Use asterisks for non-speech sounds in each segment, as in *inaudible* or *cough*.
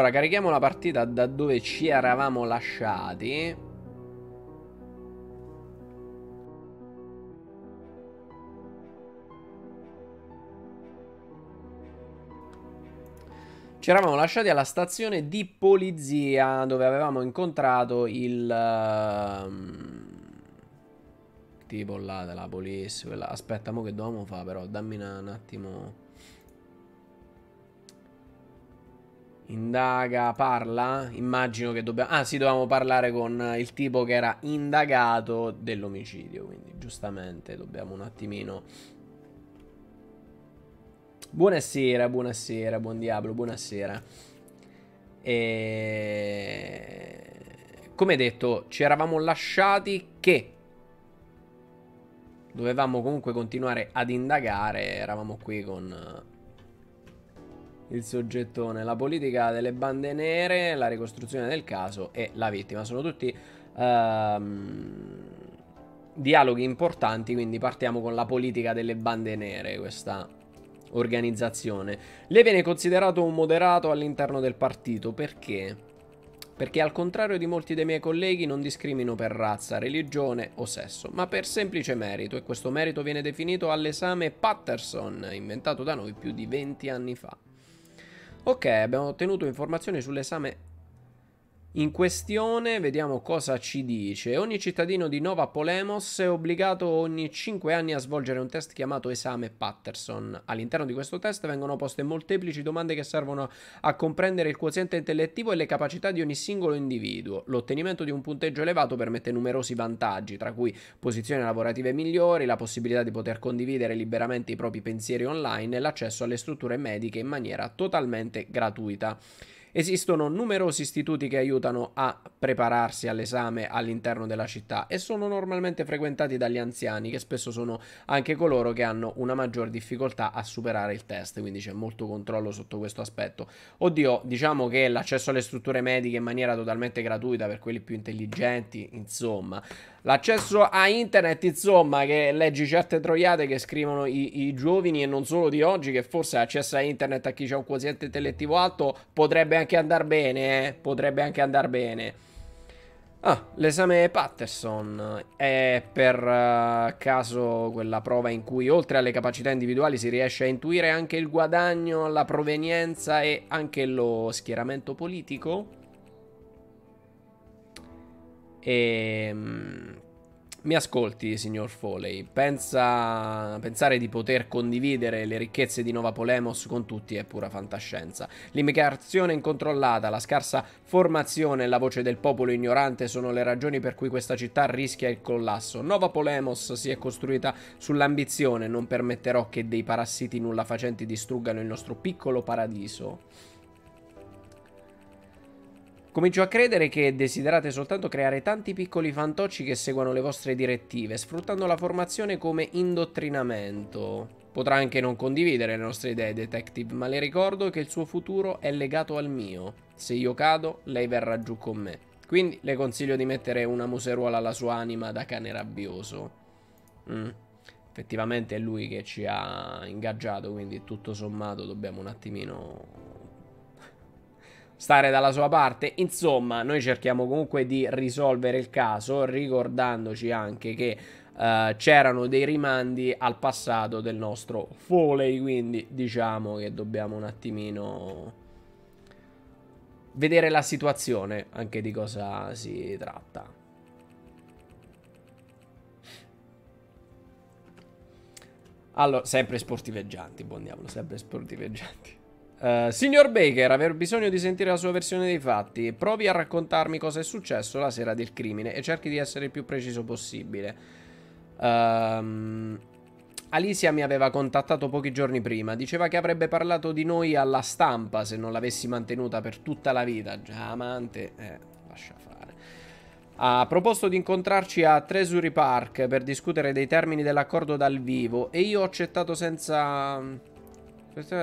Allora, carichiamo la partita da dove ci eravamo lasciati. Ci eravamo lasciati alla stazione di polizia dove avevamo incontrato il... Uh, tipo là della police. Aspetta, mo che dovevamo fare però, dammi un attimo... Indaga, parla? Immagino che dobbiamo... Ah sì, dovevamo parlare con il tipo che era indagato dell'omicidio, quindi giustamente dobbiamo un attimino... Buonasera, buonasera, buon diavolo, buonasera. E... Come detto, ci eravamo lasciati che dovevamo comunque continuare ad indagare, eravamo qui con il soggettone, la politica delle bande nere, la ricostruzione del caso e la vittima. Sono tutti ehm, dialoghi importanti, quindi partiamo con la politica delle bande nere, questa organizzazione. Lei viene considerato un moderato all'interno del partito, perché? Perché al contrario di molti dei miei colleghi non discrimino per razza, religione o sesso, ma per semplice merito e questo merito viene definito all'esame Patterson, inventato da noi più di 20 anni fa. Ok, abbiamo ottenuto informazioni sull'esame in questione, vediamo cosa ci dice. Ogni cittadino di Nova Polemos è obbligato ogni 5 anni a svolgere un test chiamato esame Patterson. All'interno di questo test vengono poste molteplici domande che servono a comprendere il quoziente intellettivo e le capacità di ogni singolo individuo. L'ottenimento di un punteggio elevato permette numerosi vantaggi, tra cui posizioni lavorative migliori, la possibilità di poter condividere liberamente i propri pensieri online e l'accesso alle strutture mediche in maniera totalmente gratuita. Esistono numerosi istituti che aiutano a prepararsi all'esame all'interno della città e sono normalmente frequentati dagli anziani, che spesso sono anche coloro che hanno una maggior difficoltà a superare il test, quindi c'è molto controllo sotto questo aspetto. Oddio, diciamo che l'accesso alle strutture mediche in maniera totalmente gratuita per quelli più intelligenti, insomma, L'accesso a internet, insomma, che leggi certe troiate che scrivono i, i, giovani e non solo di oggi, che forse l'accesso a internet a chi ha un quoziente intellettivo alto potrebbe anche andare bene, eh? Potrebbe anche andare bene. Ah, l'esame Patterson è per uh, caso quella prova in cui oltre alle capacità individuali si riesce a intuire anche il guadagno, la provenienza e anche lo schieramento politico? E, ehm, mi ascolti, signor Foley. Pensa, pensare di poter condividere le ricchezze di Nova Polemos con tutti è pura fantascienza. L'immigrazione incontrollata, la scarsa formazione e la voce del popolo ignorante sono le ragioni per cui questa città rischia il collasso. Nova Polemos si è costruita sull'ambizione. Non permetterò che dei parassiti nulla facenti distruggano il nostro piccolo paradiso. Comincio a credere che desiderate soltanto creare tanti piccoli fantocci che seguano le vostre direttive, sfruttando la formazione come indottrinamento. Potrà anche non condividere le nostre idee, detective, ma le ricordo che il suo futuro è legato al mio. Se io cado, lei verrà giù con me. Quindi le consiglio di mettere una museruola alla sua anima da cane rabbioso. Mm. Effettivamente è lui che ci ha ingaggiato, quindi tutto sommato dobbiamo un attimino stare dalla sua parte. Insomma, noi cerchiamo comunque di risolvere il caso, ricordandoci anche che uh, c'erano dei rimandi al passato del nostro Foley, quindi diciamo che dobbiamo un attimino vedere la situazione, anche di cosa si tratta. Allora, sempre sportiveggianti, buon diavolo, sempre sportiveggianti. Uh, signor Baker, aver bisogno di sentire la sua versione dei fatti. Provi a raccontarmi cosa è successo la sera del crimine e cerchi di essere il più preciso possibile. Uh, Alicia mi aveva contattato pochi giorni prima. Diceva che avrebbe parlato di noi alla stampa se non l'avessi mantenuta per tutta la vita. Già amante, eh, lascia fare. Ha proposto di incontrarci a Treasury Park per discutere dei termini dell'accordo dal vivo e io ho accettato senza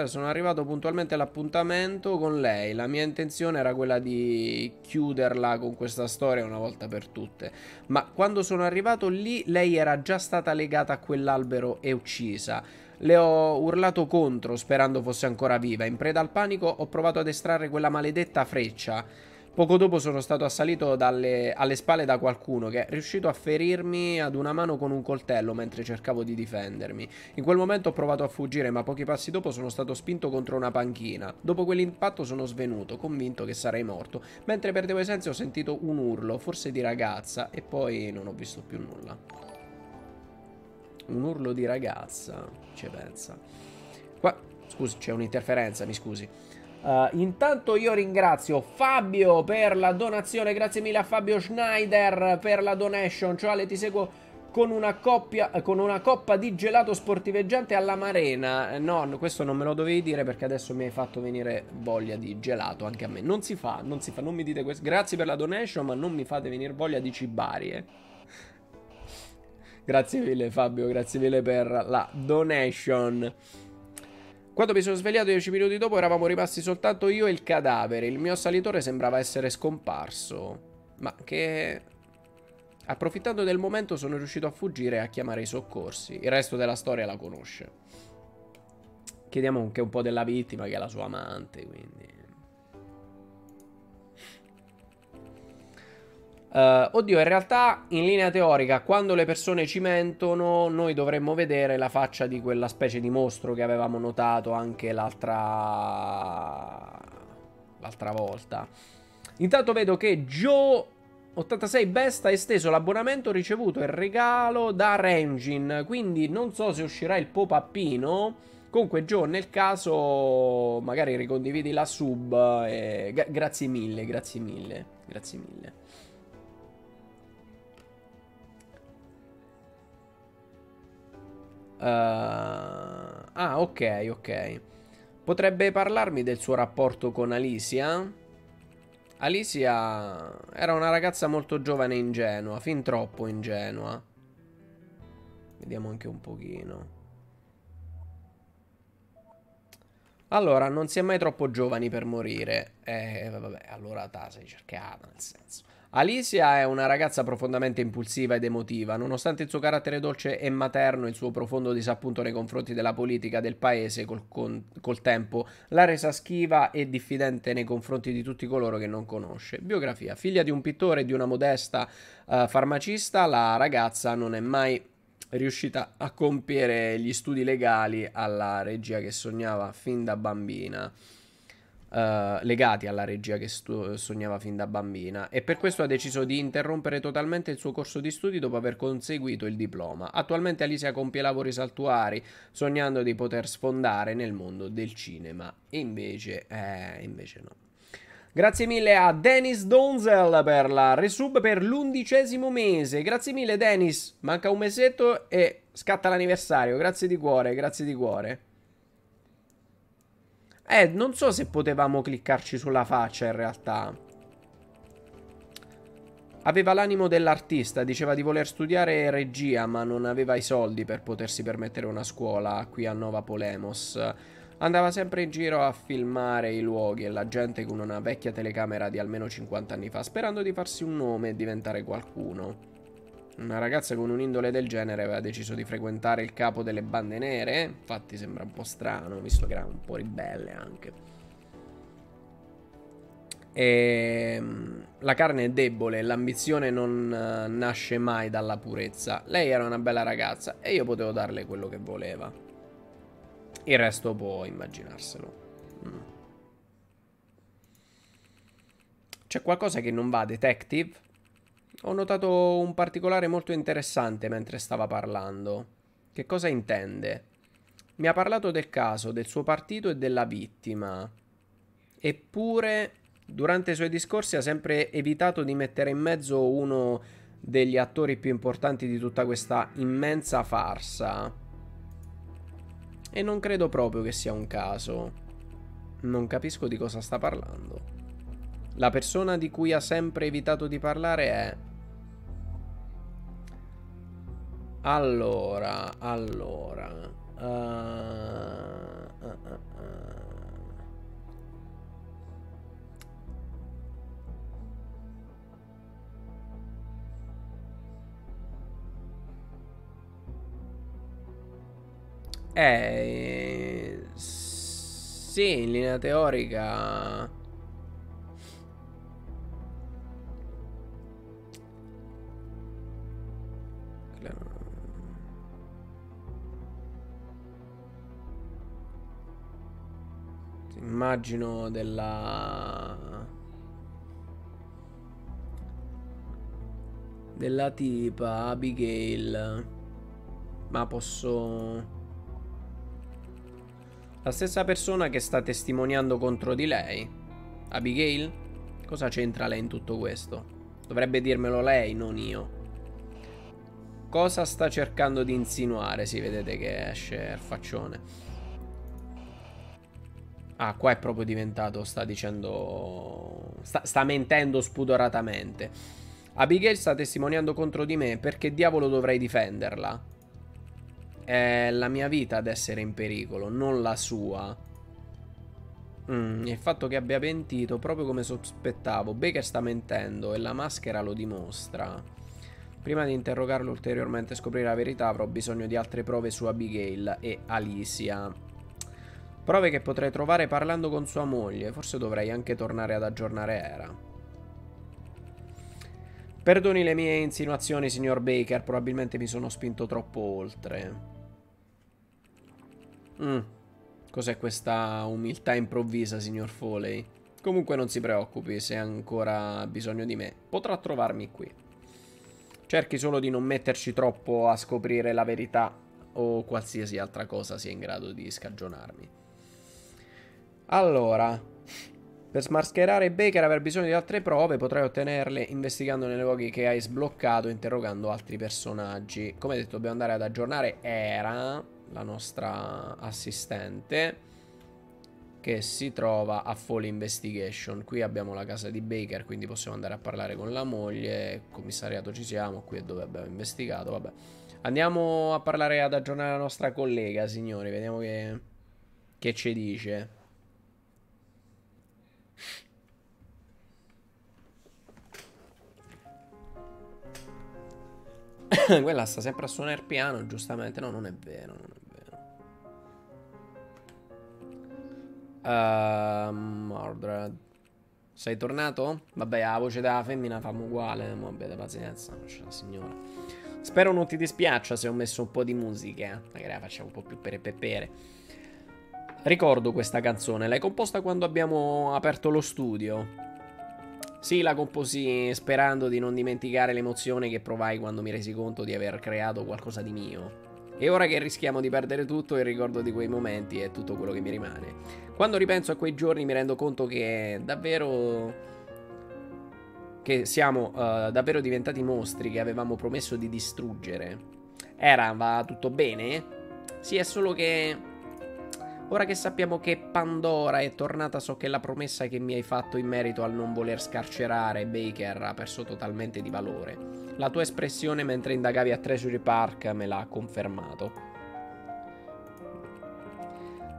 sono arrivato puntualmente all'appuntamento con lei. La mia intenzione era quella di chiuderla con questa storia una volta per tutte. Ma quando sono arrivato lì, lei era già stata legata a quell'albero e uccisa. Le ho urlato contro, sperando fosse ancora viva. In preda al panico ho provato ad estrarre quella maledetta freccia. Poco dopo sono stato assalito dalle, alle spalle da qualcuno che è riuscito a ferirmi ad una mano con un coltello mentre cercavo di difendermi. In quel momento ho provato a fuggire, ma pochi passi dopo sono stato spinto contro una panchina. Dopo quell'impatto sono svenuto, convinto che sarei morto. Mentre perdevo i sensi ho sentito un urlo, forse di ragazza, e poi non ho visto più nulla. Un urlo di ragazza, ci pensa. Qua, scusi, c'è un'interferenza, mi scusi. Uh, intanto io ringrazio Fabio per la donazione, grazie mille a Fabio Schneider per la donation, cioè ti seguo con una, coppia, con una coppa di gelato sportiveggiante alla Marena. Eh, no, questo non me lo dovevi dire perché adesso mi hai fatto venire voglia di gelato anche a me. Non si fa, non si fa, non mi dite questo. Grazie per la donation, ma non mi fate venire voglia di cibari, eh. *laughs* Grazie mille Fabio, grazie mille per la donation. Quando mi sono svegliato dieci minuti dopo eravamo rimasti soltanto io e il cadavere. Il mio assalitore sembrava essere scomparso. Ma che... Approfittando del momento sono riuscito a fuggire e a chiamare i soccorsi. Il resto della storia la conosce. Chiediamo anche un po' della vittima che è la sua amante, quindi... Uh, oddio, in realtà, in linea teorica, quando le persone ci mentono, noi dovremmo vedere la faccia di quella specie di mostro che avevamo notato anche l'altra. l'altra volta. Intanto vedo che Joe 86 Best ha esteso l'abbonamento ricevuto il regalo da Rengin. Quindi non so se uscirà il pop-upino. Comunque, Joe, nel caso, magari ricondividi la sub. E... grazie mille, grazie mille, grazie mille. Uh, ah, ok, ok. Potrebbe parlarmi del suo rapporto con Alicia? Alicia era una ragazza molto giovane e ingenua, fin troppo ingenua. Vediamo anche un pochino. Allora, non si è mai troppo giovani per morire. Eh, vabbè, allora ta sei cercata, nel senso. Alicia è una ragazza profondamente impulsiva ed emotiva. Nonostante il suo carattere dolce e materno il suo profondo disappunto nei confronti della politica del paese, col, con, col tempo l'ha resa schiva e diffidente nei confronti di tutti coloro che non conosce. Biografia. Figlia di un pittore e di una modesta uh, farmacista, la ragazza non è mai riuscita a compiere gli studi legali alla regia che sognava fin da bambina. Uh, legati alla regia che stu- sognava fin da bambina e per questo ha deciso di interrompere totalmente il suo corso di studi dopo aver conseguito il diploma. Attualmente Alicia compie lavori saltuari sognando di poter sfondare nel mondo del cinema e invece, eh, invece no. Grazie mille a Dennis Donzel per la resub per l'undicesimo mese. Grazie mille Dennis, manca un mesetto e scatta l'anniversario. Grazie di cuore, grazie di cuore. Eh, non so se potevamo cliccarci sulla faccia in realtà. Aveva l'animo dell'artista, diceva di voler studiare regia, ma non aveva i soldi per potersi permettere una scuola qui a Nova Polemos. Andava sempre in giro a filmare i luoghi e la gente con una vecchia telecamera di almeno 50 anni fa, sperando di farsi un nome e diventare qualcuno. Una ragazza con un'indole del genere aveva deciso di frequentare il capo delle bande nere. Infatti sembra un po' strano, visto che era un po' ribelle anche. E ehm, la carne è debole, l'ambizione non uh, nasce mai dalla purezza. Lei era una bella ragazza e io potevo darle quello che voleva. Il resto può immaginarselo. Mm. C'è qualcosa che non va, detective? Ho notato un particolare molto interessante mentre stava parlando. Che cosa intende? Mi ha parlato del caso, del suo partito e della vittima. Eppure, durante i suoi discorsi ha sempre evitato di mettere in mezzo uno degli attori più importanti di tutta questa immensa farsa. E non credo proprio che sia un caso. Non capisco di cosa sta parlando. La persona di cui ha sempre evitato di parlare è Allora, allora. Uh, uh, uh, Eh... Sì, in linea teorica... Immagino della... Della tipa Abigail. Ma posso... La stessa persona che sta testimoniando contro di lei? Abigail? Cosa c'entra lei in tutto questo? Dovrebbe dirmelo lei, non io. Cosa sta cercando di insinuare? Si, vedete che esce il faccione. Ah, qua è proprio diventato, sta dicendo... Sta, sta, mentendo spudoratamente. Abigail sta testimoniando contro di me, perché diavolo dovrei difenderla? È la mia vita ad essere in pericolo, non la sua. Mm, il fatto che abbia pentito, proprio come sospettavo. Baker sta mentendo e la maschera lo dimostra. Prima di interrogarlo ulteriormente e scoprire la verità avrò bisogno di altre prove su Abigail e Alicia. Prove che potrei trovare parlando con sua moglie. Forse dovrei anche tornare ad aggiornare Era. Perdoni le mie insinuazioni, signor Baker. Probabilmente mi sono spinto troppo oltre. Mm. Cos'è questa umiltà improvvisa, signor Foley? Comunque non si preoccupi, se ha ancora bisogno di me, potrà trovarmi qui. Cerchi solo di non metterci troppo a scoprire la verità o qualsiasi altra cosa sia in grado di scagionarmi. Allora, per smascherare Baker e aver bisogno di altre prove, potrai ottenerle investigando nei luoghi che hai sbloccato e interrogando altri personaggi. Come detto, dobbiamo andare ad aggiornare Era, la nostra assistente, che si trova a Fall Investigation. Qui abbiamo la casa di Baker, quindi possiamo andare a parlare con la moglie. Commissariato ci siamo, qui è dove abbiamo investigato, vabbè. Andiamo a parlare ad aggiornare la nostra collega, signori, vediamo che, che ci dice. *coughs* Quella sta sempre a suonare piano, giustamente. No, non è vero, non è vero. Uh, Mordred. Sei tornato? Vabbè, la voce della femmina fa uguale. Ma abbiate pazienza, c'è la signora. Spero non ti dispiaccia se ho messo un po' di musica. Magari la facciamo un po' più per pepere. Ricordo questa canzone, l'hai composta quando abbiamo aperto lo studio. Sì, la composi sperando di non dimenticare l'emozione che provai quando mi resi conto di aver creato qualcosa di mio. E ora che rischiamo di perdere tutto, il ricordo di quei momenti è tutto quello che mi rimane. Quando ripenso a quei giorni mi rendo conto che davvero... che siamo uh, davvero diventati mostri che avevamo promesso di distruggere. Era, va tutto bene? Sì, è solo che Ora che sappiamo che Pandora è tornata, so che la promessa che mi hai fatto in merito al non voler scarcerare Baker ha perso totalmente di valore. La tua espressione mentre indagavi a Treasury Park me l'ha confermato.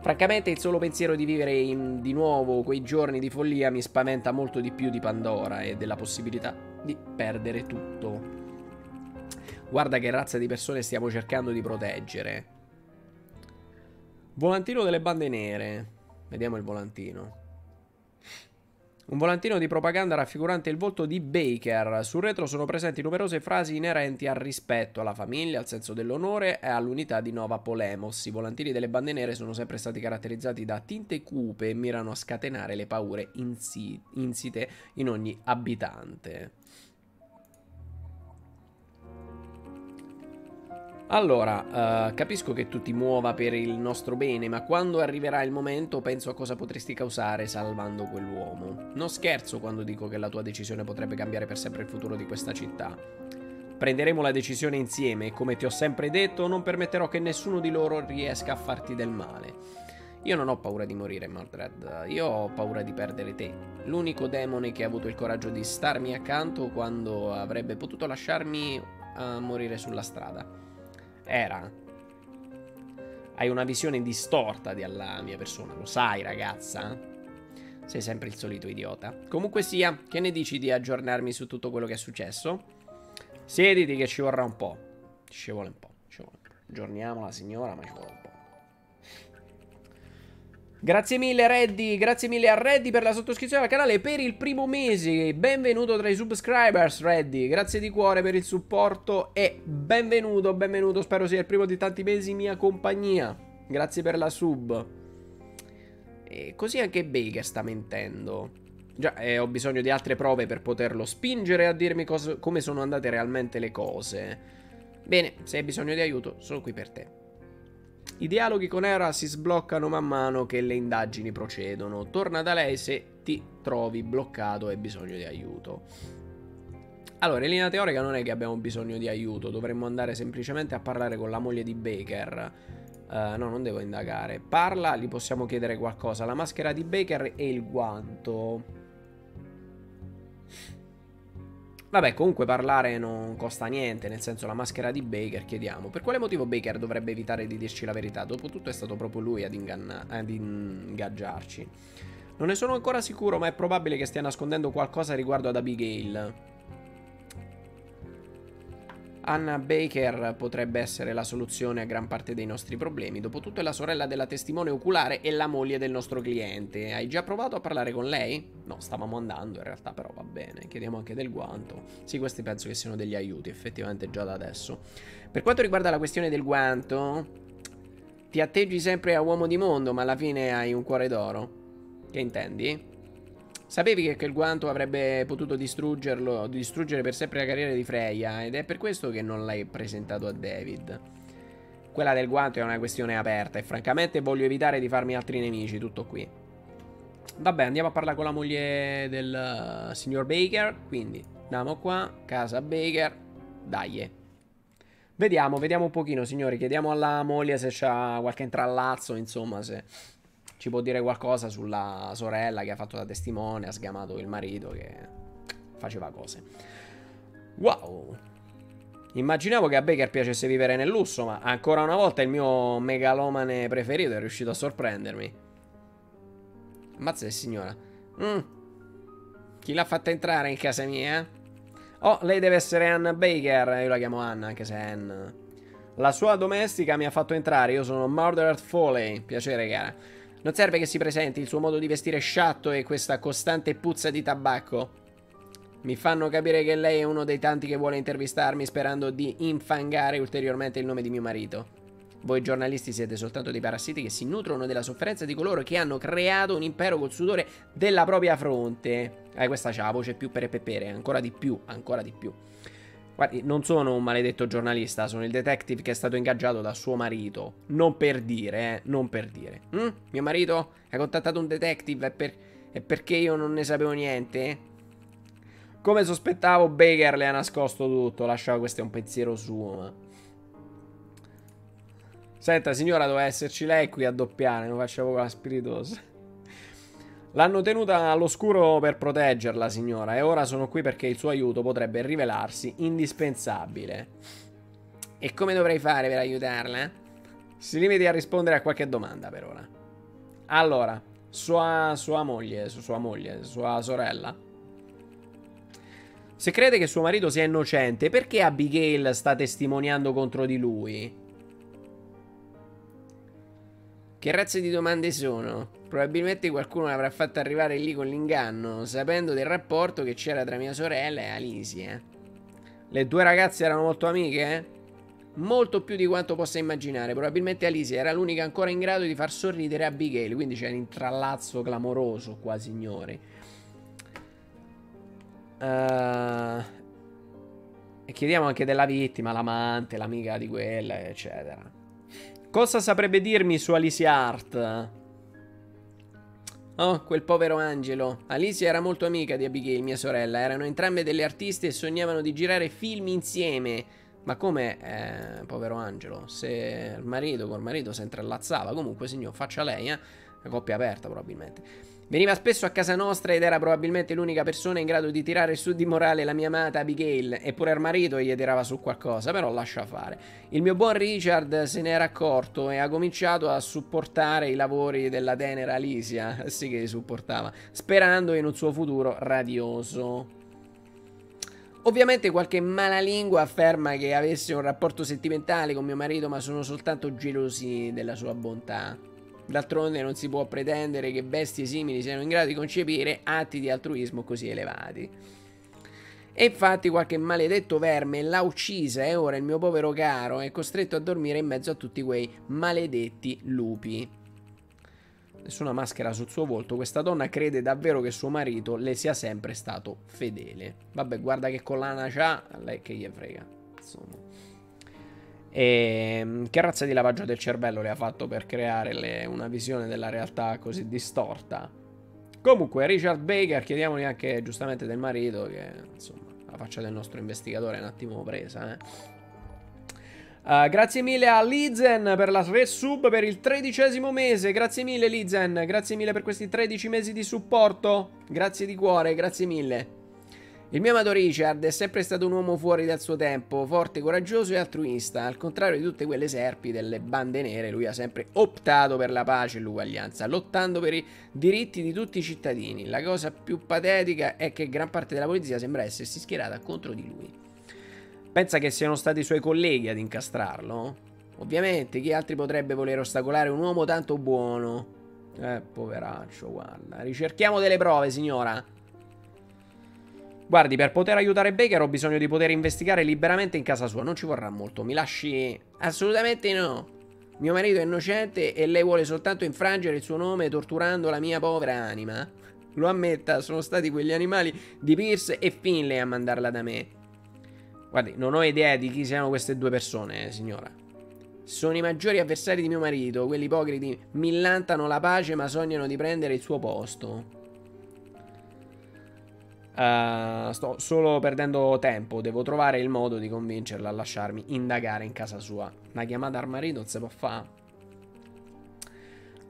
Francamente il solo pensiero di vivere in, di nuovo quei giorni di follia mi spaventa molto di più di Pandora e della possibilità di perdere tutto. Guarda che razza di persone stiamo cercando di proteggere. Volantino delle bande nere. Vediamo il volantino. Un volantino di propaganda raffigurante il volto di Baker. Sul retro sono presenti numerose frasi inerenti al rispetto, alla famiglia, al senso dell'onore e all'unità di Nova Polemos. I volantini delle bande nere sono sempre stati caratterizzati da tinte cupe e mirano a scatenare le paure insi insite in ogni abitante. Allora, uh, capisco che tu ti muova per il nostro bene, ma quando arriverà il momento penso a cosa potresti causare salvando quell'uomo. Non scherzo quando dico che la tua decisione potrebbe cambiare per sempre il futuro di questa città. Prenderemo la decisione insieme e come ti ho sempre detto non permetterò che nessuno di loro riesca a farti del male. Io non ho paura di morire, Mordred, io ho paura di perdere te. L'unico demone che ha avuto il coraggio di starmi accanto quando avrebbe potuto lasciarmi a morire sulla strada. Era. Hai una visione distorta della mia persona, lo sai, ragazza? Sei sempre il solito idiota. Comunque sia, che ne dici di aggiornarmi su tutto quello che è successo? Siediti che ci vorrà un po'. Ci vuole un po', ci vuole un po'. Aggiorniamo la signora, ma ci vuole un po'. Grazie mille Reddy, grazie mille a Reddy per la sottoscrizione al canale per il primo mese. Benvenuto tra i subscribers Reddy, grazie di cuore per il supporto e benvenuto, benvenuto, spero sia il primo di tanti mesi mia compagnia. Grazie per la sub. E così anche Baker sta mentendo. Già, eh, ho bisogno di altre prove per poterlo spingere a dirmi come sono andate realmente le cose. Bene, se hai bisogno di aiuto, sono qui per te. I dialoghi con Era si sbloccano man mano che le indagini procedono. Torna da lei se ti trovi bloccato e hai bisogno di aiuto. Allora, in linea teorica non è che abbiamo bisogno di aiuto, dovremmo andare semplicemente a parlare con la moglie di Baker. Uh, no, non devo indagare. Parla, gli possiamo chiedere qualcosa. La maschera di Baker e il guanto. Vabbè, comunque parlare non costa niente, nel senso la maschera di Baker chiediamo. Per quale motivo Baker dovrebbe evitare di dirci la verità? Dopotutto è stato proprio lui ad, ad ingaggiarci. Non ne sono ancora sicuro, ma è probabile che stia nascondendo qualcosa riguardo ad Abigail. Anna Baker potrebbe essere la soluzione a gran parte dei nostri problemi. Dopotutto è la sorella della testimone oculare e la moglie del nostro cliente. Hai già provato a parlare con lei? No, stavamo andando in realtà, però va bene. Chiediamo anche del guanto. Sì, questi penso che siano degli aiuti, effettivamente già da adesso. Per quanto riguarda la questione del guanto, ti atteggi sempre a uomo di mondo, ma alla fine hai un cuore d'oro. Che intendi? Sapevi che quel guanto avrebbe potuto distruggerlo, distruggere per sempre la carriera di Freya ed è per questo che non l'hai presentato a David. Quella del guanto è una questione aperta e francamente voglio evitare di farmi altri nemici, tutto qui. Vabbè, andiamo a parlare con la moglie del uh, signor Baker, quindi andiamo qua, casa Baker, dai. Vediamo, vediamo un pochino signori, chiediamo alla moglie se c'ha qualche intrallazzo, insomma, se ci può dire qualcosa sulla sorella che ha fatto da testimone, ha sgamato il marito che faceva cose. Wow! Immaginavo che a Baker piacesse vivere nel lusso, ma ancora una volta il mio megalomane preferito è riuscito a sorprendermi. Ammazza signora. Mm. Chi l'ha fatta entrare in casa mia? Oh, lei deve essere Anna Baker. Io la chiamo Anna, anche se è Anna. La sua domestica mi ha fatto entrare. Io sono Murdered Foley. Piacere, cara. Non serve che si presenti, il suo modo di vestire sciatto e questa costante puzza di tabacco. Mi fanno capire che lei è uno dei tanti che vuole intervistarmi sperando di infangare ulteriormente il nome di mio marito. Voi giornalisti siete soltanto dei parassiti che si nutrono della sofferenza di coloro che hanno creato un impero col sudore della propria fronte. Eh, questa c'ha la voce più per e pepere, ancora di più, ancora di più. Guardi, non sono un maledetto giornalista, sono il detective che è stato ingaggiato da suo marito. Non per dire, eh, non per dire. Mm? Mio marito ha contattato un detective e, per... perché io non ne sapevo niente? Come sospettavo, Baker le ha nascosto tutto. Lasciava questo è un pensiero suo, ma... Senta, signora, doveva esserci lei qui a doppiare, non facevo con la spiritosa. L'hanno tenuta all'oscuro per proteggerla, signora, e ora sono qui perché il suo aiuto potrebbe rivelarsi indispensabile. E come dovrei fare per aiutarla? Si limiti a rispondere a qualche domanda per ora. Allora, sua, sua moglie, sua moglie, sua sorella. Se crede che suo marito sia innocente, perché Abigail sta testimoniando contro di lui? Che razza di domande sono? Probabilmente qualcuno l'avrà fatto arrivare lì con l'inganno, sapendo del rapporto che c'era tra mia sorella e Alicia. Le due ragazze erano molto amiche, eh? Molto più di quanto possa immaginare. Probabilmente Alicia era l'unica ancora in grado di far sorridere Abigail, quindi c'è un intrallazzo clamoroso qua, signori. Uh, e chiediamo anche della vittima, l'amante, l'amica di quella, eccetera. Cosa saprebbe dirmi su Alicia Hart? Oh, quel povero Angelo. Alicia era molto amica di Abigail, mia sorella. Erano entrambe delle artiste e sognavano di girare film insieme. Ma come, eh, povero Angelo? Se il marito col marito si entrellazzava. Comunque, signor, faccia lei, eh. Una coppia aperta, probabilmente. Veniva spesso a casa nostra ed era probabilmente l'unica persona in grado di tirare su di morale la mia amata Abigail, eppure il marito gli tirava su qualcosa, però lascia fare. Il mio buon Richard se ne era accorto e ha cominciato a supportare i lavori della tenera Alicia, *laughs* sì che li supportava, sperando in un suo futuro radioso. Ovviamente qualche malalingua afferma che avesse un rapporto sentimentale con mio marito, ma sono soltanto gelosi della sua bontà. D'altronde non si può pretendere che bestie simili siano in grado di concepire atti di altruismo così elevati. E infatti qualche maledetto verme l'ha uccisa e ora il mio povero caro è costretto a dormire in mezzo a tutti quei maledetti lupi. Nessuna maschera sul suo volto, questa donna crede davvero che suo marito le sia sempre stato fedele. Vabbè, guarda che collana c'ha, a lei che gli frega. Insomma. E ehm, che razza di lavaggio del cervello le ha fatto per creare le, una visione della realtà così distorta? Comunque, Richard Baker, chiediamogli anche giustamente del marito che, insomma, la faccia del nostro investigatore è un attimo presa, eh. Uh, grazie mille a Lizen per la sub per il tredicesimo mese. Grazie mille Lizen, grazie mille per questi 13 mesi di supporto. Grazie di cuore, grazie mille. Il mio amato Richard è sempre stato un uomo fuori dal suo tempo, forte, coraggioso e altruista. Al contrario di tutte quelle serpi delle bande nere, lui ha sempre optato per la pace e l'uguaglianza, lottando per i diritti di tutti i cittadini. La cosa più patetica è che gran parte della polizia sembra essersi schierata contro di lui. Pensa che siano stati i suoi colleghi ad incastrarlo? Ovviamente, chi altri potrebbe voler ostacolare un uomo tanto buono? Eh, poveraccio, guarda. Ricerchiamo delle prove, signora. Guardi, per poter aiutare Baker ho bisogno di poter investigare liberamente in casa sua. Non ci vorrà molto. Mi lasci... Assolutamente no. Mio marito è innocente e lei vuole soltanto infrangere il suo nome torturando la mia povera anima. Lo ammetta, sono stati quegli animali di Pierce e Finley a mandarla da me. Guardi, non ho idea di chi siano queste due persone, signora. Sono i maggiori avversari di mio marito, quelli ipocriti millantano la pace ma sognano di prendere il suo posto. Uh, sto solo perdendo tempo. Devo trovare il modo di convincerla a lasciarmi indagare in casa sua. Una chiamata al marito non si può fare.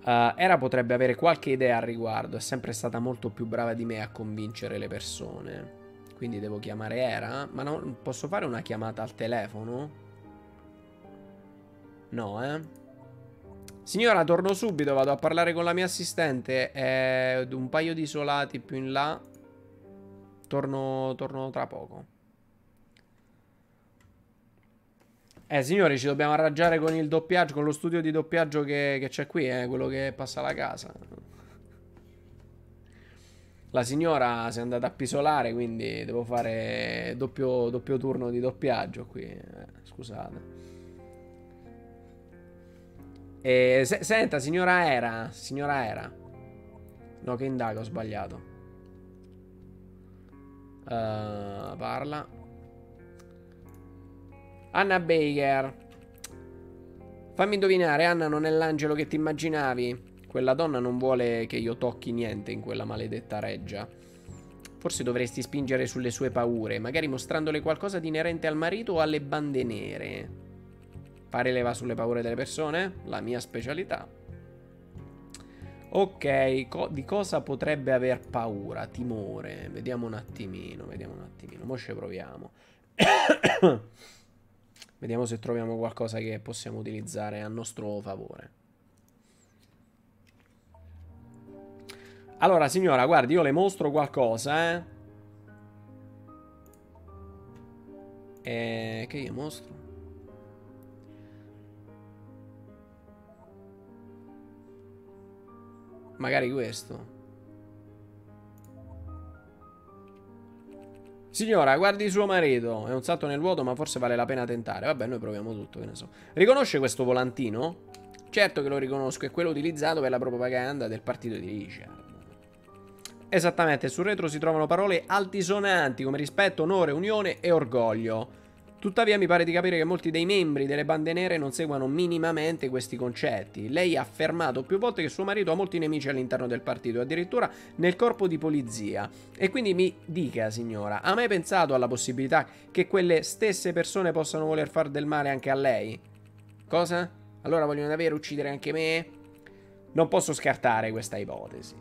Uh, Era potrebbe avere qualche idea al riguardo. È sempre stata molto più brava di me a convincere le persone. Quindi devo chiamare Era. Ma non posso fare una chiamata al telefono? No, eh. Signora, torno subito. Vado a parlare con la mia assistente. È un paio di isolati più in là. Torno, torno tra poco. Eh, signori, ci dobbiamo arrangiare con il doppiaggio, con lo studio di doppiaggio che, c'è qui, eh, quello che passa la casa. La signora si è andata a pisolare, quindi devo fare doppio, doppio turno di doppiaggio qui. Eh, scusate. E, se, senta, signora Era, signora Era. No, che indago, ho sbagliato. Uh, parla. Anna Baker. Fammi indovinare, Anna non è l'angelo che ti immaginavi. Quella donna non vuole che io tocchi niente in quella maledetta reggia. Forse dovresti spingere sulle sue paure, magari mostrandole qualcosa di inerente al marito o alle bande nere. Fare leva sulle paure delle persone? La mia specialità. Ok, co di cosa potrebbe aver paura? Timore. Vediamo un attimino, vediamo un attimino. Mo' ci proviamo. *coughs* vediamo se troviamo qualcosa che possiamo utilizzare a nostro favore. Allora, signora, guardi, io le mostro qualcosa, eh. E... Che io mostro? Magari questo. Signora, guardi suo marito. È un salto nel vuoto, ma forse vale la pena tentare. Vabbè, noi proviamo tutto, che ne so. Riconosce questo volantino? Certo che lo riconosco, è quello utilizzato per la propaganda del partito di Richard. Esattamente, sul retro si trovano parole altisonanti come rispetto, onore, unione e orgoglio. Tuttavia mi pare di capire che molti dei membri delle bande nere non seguano minimamente questi concetti. Lei ha affermato più volte che suo marito ha molti nemici all'interno del partito, addirittura nel corpo di polizia. E quindi mi dica, signora, ha mai pensato alla possibilità che quelle stesse persone possano voler far del male anche a lei? Cosa? Allora vogliono davvero uccidere anche me? Non posso scartare questa ipotesi.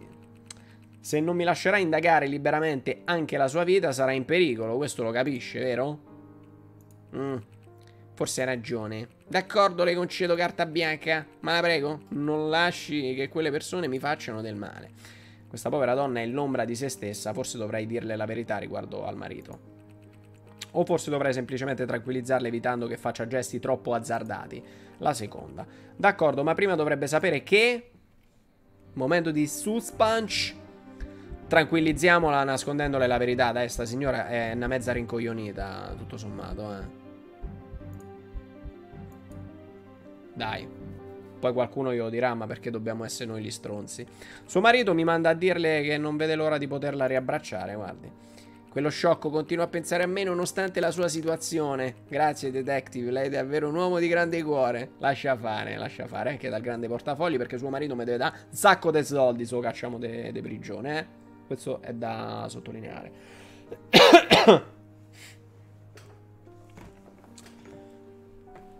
Se non mi lascerà indagare liberamente anche la sua vita sarà in pericolo, questo lo capisce, vero? Mm, forse hai ragione. D'accordo, le concedo carta bianca, ma la prego, non lasci che quelle persone mi facciano del male. Questa povera donna è l'ombra di se stessa, forse dovrei dirle la verità riguardo al marito. O forse dovrei semplicemente tranquillizzarla evitando che faccia gesti troppo azzardati. La seconda. D'accordo, ma prima dovrebbe sapere che... momento di suspense. Tranquillizziamola nascondendole la verità. Dai, sta signora è una mezza rincoglionita, tutto sommato, eh. Dai. Poi qualcuno glielo dirà, ma perché dobbiamo essere noi gli stronzi? Suo marito mi manda a dirle che non vede l'ora di poterla riabbracciare, guardi. Quello sciocco continua a pensare a me nonostante la sua situazione. Grazie, detective, lei è davvero un uomo di grande cuore. Lascia fare, lascia fare, anche dal grande portafogli, perché suo marito mi deve dare un sacco di soldi se lo cacciamo de prigione, eh. Questo è da sottolineare. *coughs*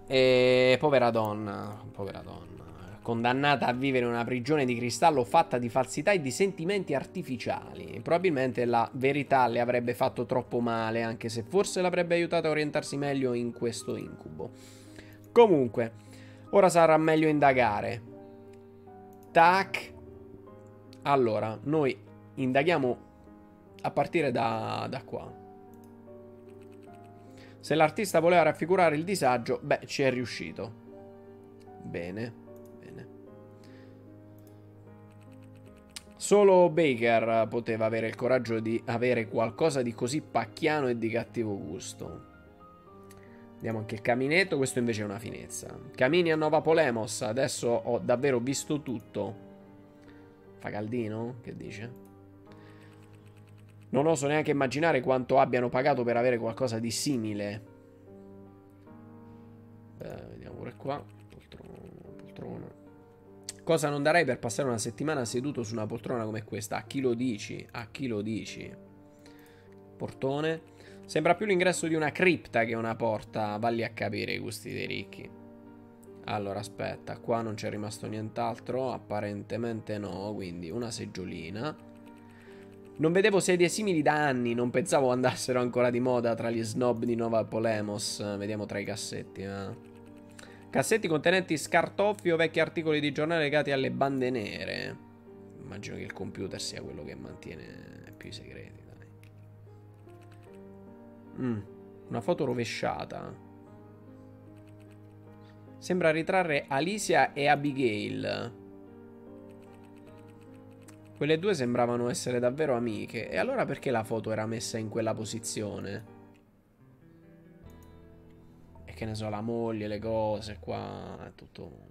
e povera donna, povera donna condannata a vivere in una prigione di cristallo fatta di falsità e di sentimenti artificiali. Probabilmente la verità le avrebbe fatto troppo male, anche se forse l'avrebbe aiutato a orientarsi meglio in questo incubo. Comunque, ora sarà meglio indagare. Tac. Allora, noi indaghiamo a partire da, da qua. Se l'artista voleva raffigurare il disagio, beh, ci è riuscito. Bene. Solo Baker poteva avere il coraggio di avere qualcosa di così pacchiano e di cattivo gusto. Vediamo anche il caminetto, questo invece è una finezza. Camini a Nova Polemos, adesso ho davvero visto tutto. Fa caldino? Che dice? Non oso neanche immaginare quanto abbiano pagato per avere qualcosa di simile. Beh, vediamo pure qua. Poltrona, poltrona. Cosa non darei per passare una settimana seduto su una poltrona come questa? A chi lo dici? A chi lo dici? Portone. Sembra più l'ingresso di una cripta che una porta. Valli a capire i gusti dei ricchi. Allora, aspetta, qua non c'è rimasto nient'altro? Apparentemente no, quindi una seggiolina. Non vedevo sedie simili da anni, non pensavo andassero ancora di moda tra gli snob di Nova Polemos. Vediamo tra i cassetti, eh. Cassetti contenenti scartoffi o vecchi articoli di giornale legati alle bande nere. Immagino che il computer sia quello che mantiene più i segreti. Mm, una foto rovesciata. Sembra ritrarre Alicia e Abigail. Quelle due sembravano essere davvero amiche. E allora perché la foto era messa in quella posizione? che ne so, la moglie, le cose, qua è tutto...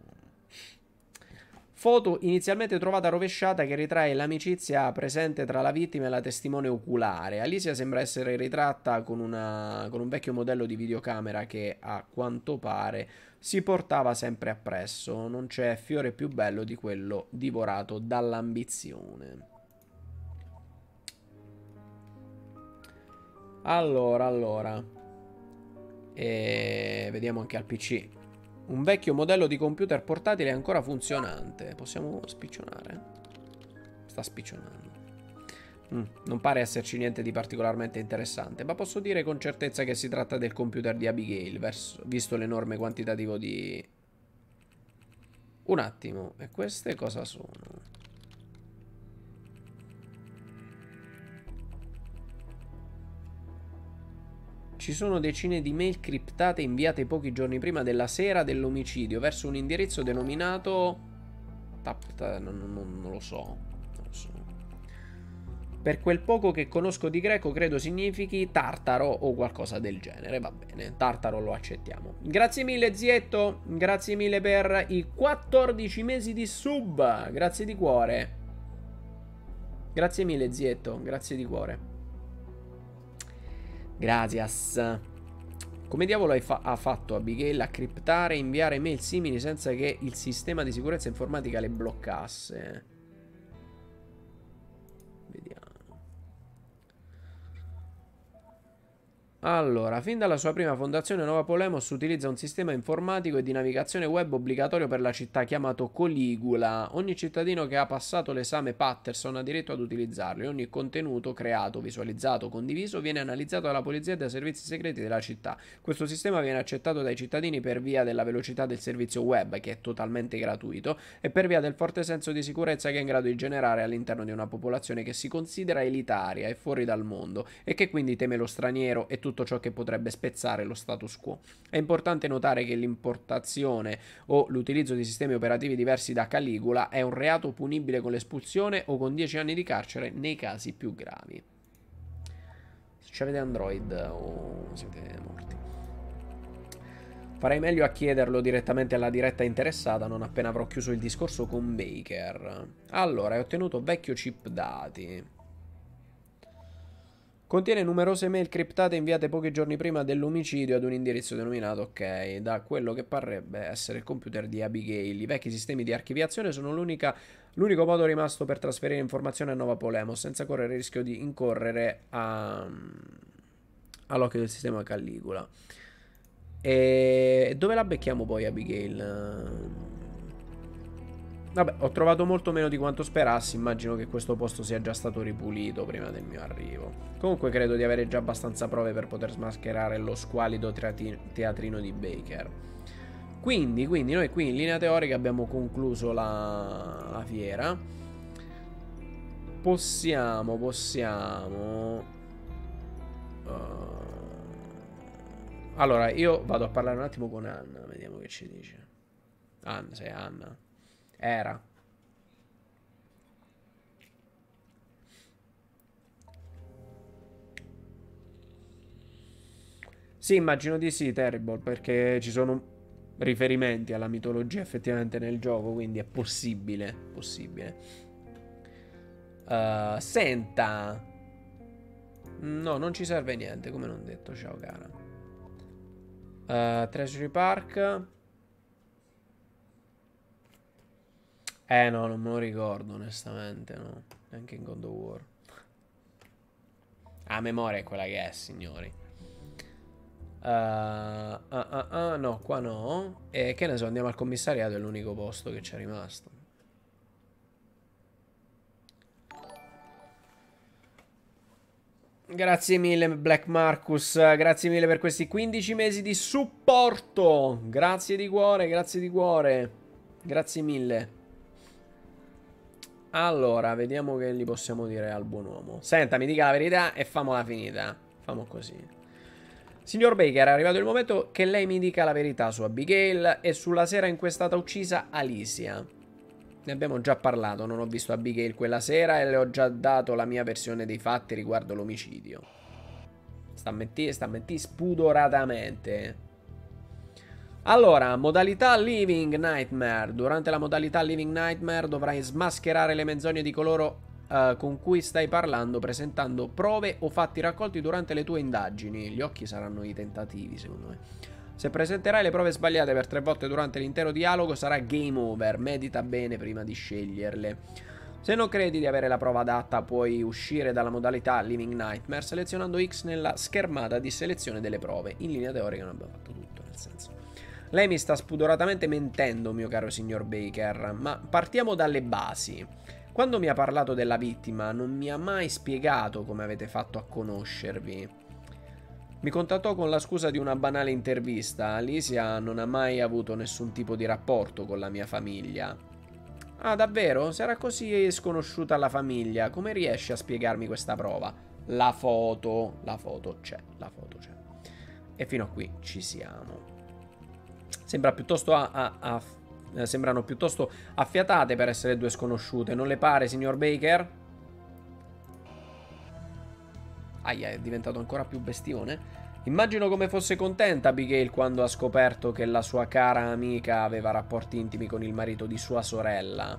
Foto inizialmente trovata rovesciata che ritrae l'amicizia presente tra la vittima e la testimone oculare. Alicia sembra essere ritratta con, una, con un vecchio modello di videocamera che a quanto pare si portava sempre appresso. Non c'è fiore più bello di quello divorato dall'ambizione. Allora, allora. E vediamo anche al PC. Un vecchio modello di computer portatile ancora funzionante. Possiamo spiccionare? Sta spiccionando. Mm, non pare esserci niente di particolarmente interessante, ma posso dire con certezza che si tratta del computer di Abigail, verso, visto l'enorme quantitativo di... Un attimo, e queste cosa sono? Ci sono decine di mail criptate inviate pochi giorni prima della sera dell'omicidio verso un indirizzo denominato... Tap, non, non, non. Non lo so. Per quel poco che conosco di greco credo significhi tartaro o qualcosa del genere. Va bene, tartaro lo accettiamo. Grazie mille zietto, grazie mille per i 14 mesi di sub. Grazie di cuore. Grazie mille zietto, grazie di cuore. Gracias. Come diavolo fa ha fatto Abigail a criptare e inviare mail simili senza che il sistema di sicurezza informatica le bloccasse? Allora, fin dalla sua prima fondazione Nova Polemos utilizza un sistema informatico e di navigazione web obbligatorio per la città chiamato Coligula. Ogni cittadino che ha passato l'esame Patterson ha diritto ad utilizzarlo e ogni contenuto creato, visualizzato, condiviso viene analizzato dalla polizia e dai servizi segreti della città. Questo sistema viene accettato dai cittadini per via della velocità del servizio web, che è totalmente gratuito, e per via del forte senso di sicurezza che è in grado di generare all'interno di una popolazione che si considera elitaria e fuori dal mondo e che quindi teme lo straniero e tutto tutto ciò che potrebbe spezzare lo status quo. È importante notare che l'importazione o l'utilizzo di sistemi operativi diversi da Caligula è un reato punibile con l'espulsione o con 10 anni di carcere nei casi più gravi. Se avete Android o siete morti. Farei meglio a chiederlo direttamente alla diretta interessata non appena avrò chiuso il discorso con Baker. Allora, hai ottenuto vecchio chip dati. Contiene numerose mail criptate inviate pochi giorni prima dell'omicidio ad un indirizzo denominato ok, da quello che parrebbe essere il computer di Abigail. I vecchi sistemi di archiviazione sono l'unico modo rimasto per trasferire informazioni a Nova Polemos senza correre il rischio di incorrere a, all'occhio del sistema Caligula. E dove la becchiamo poi Abigail? Vabbè, ho trovato molto meno di quanto sperassi. Immagino che questo posto sia già stato ripulito prima del mio arrivo. Comunque credo di avere già abbastanza prove per poter smascherare lo squalido teatrino di Baker. Quindi, quindi, noi qui in linea teorica abbiamo concluso la, la fiera. Possiamo, possiamo... Uh... Allora, io vado a parlare un attimo con Anna, vediamo che ci dice. Anna, sei Anna. Era. Sì, immagino di sì, Terrible, perché ci sono riferimenti alla mitologia effettivamente nel gioco, quindi è possibile, possibile. Uh, senta. No, non ci serve niente, come non detto, ciao cara. Uh, Treasury Park. Eh no, non me lo ricordo onestamente, no. Neanche in God of War. A memoria è quella che è, signori. Uh, uh, uh, no, qua no. E che ne so, andiamo al commissariato, è l'unico posto che c'è rimasto. Grazie mille Black Marcus, grazie mille per questi 15 mesi di supporto. Grazie di cuore, grazie di cuore. Grazie mille. Allora, vediamo che gli possiamo dire al buon uomo. Senta, mi dica la verità e famola finita. Famo così. Signor Baker, è arrivato il momento che lei mi dica la verità su Abigail e sulla sera in cui è stata uccisa Alicia. Ne abbiamo già parlato, non ho visto Abigail quella sera e le ho già dato la mia versione dei fatti riguardo l'omicidio. Sta a mentire, sta a mentire spudoratamente. Allora, modalità Living Nightmare. Durante la modalità Living Nightmare dovrai smascherare le menzogne di coloro uh, con cui stai parlando presentando prove o fatti raccolti durante le tue indagini. Gli occhi saranno i tentativi, secondo me. Se presenterai le prove sbagliate per tre volte durante l'intero dialogo sarà game over. Medita bene prima di sceglierle. Se non credi di avere la prova adatta, puoi uscire dalla modalità Living Nightmare selezionando X nella schermata di selezione delle prove. In linea teorica non abbiamo fatto tutto, nel senso. Lei mi sta spudoratamente mentendo, mio caro signor Baker, ma partiamo dalle basi. Quando mi ha parlato della vittima, non mi ha mai spiegato come avete fatto a conoscervi. Mi contattò con la scusa di una banale intervista. Alicia non ha mai avuto nessun tipo di rapporto con la mia famiglia. Ah, davvero? Era così sconosciuta alla famiglia, come riesci a spiegarmi questa prova? La foto. La foto c'è, la foto c'è. E fino a qui ci siamo. Sembra piuttosto a, a, a, eh, sembrano piuttosto affiatate per essere due sconosciute. Non le pare, signor Baker? Aia, è diventato ancora più bestione. Immagino come fosse contenta Abigail quando ha scoperto che la sua cara amica aveva rapporti intimi con il marito di sua sorella.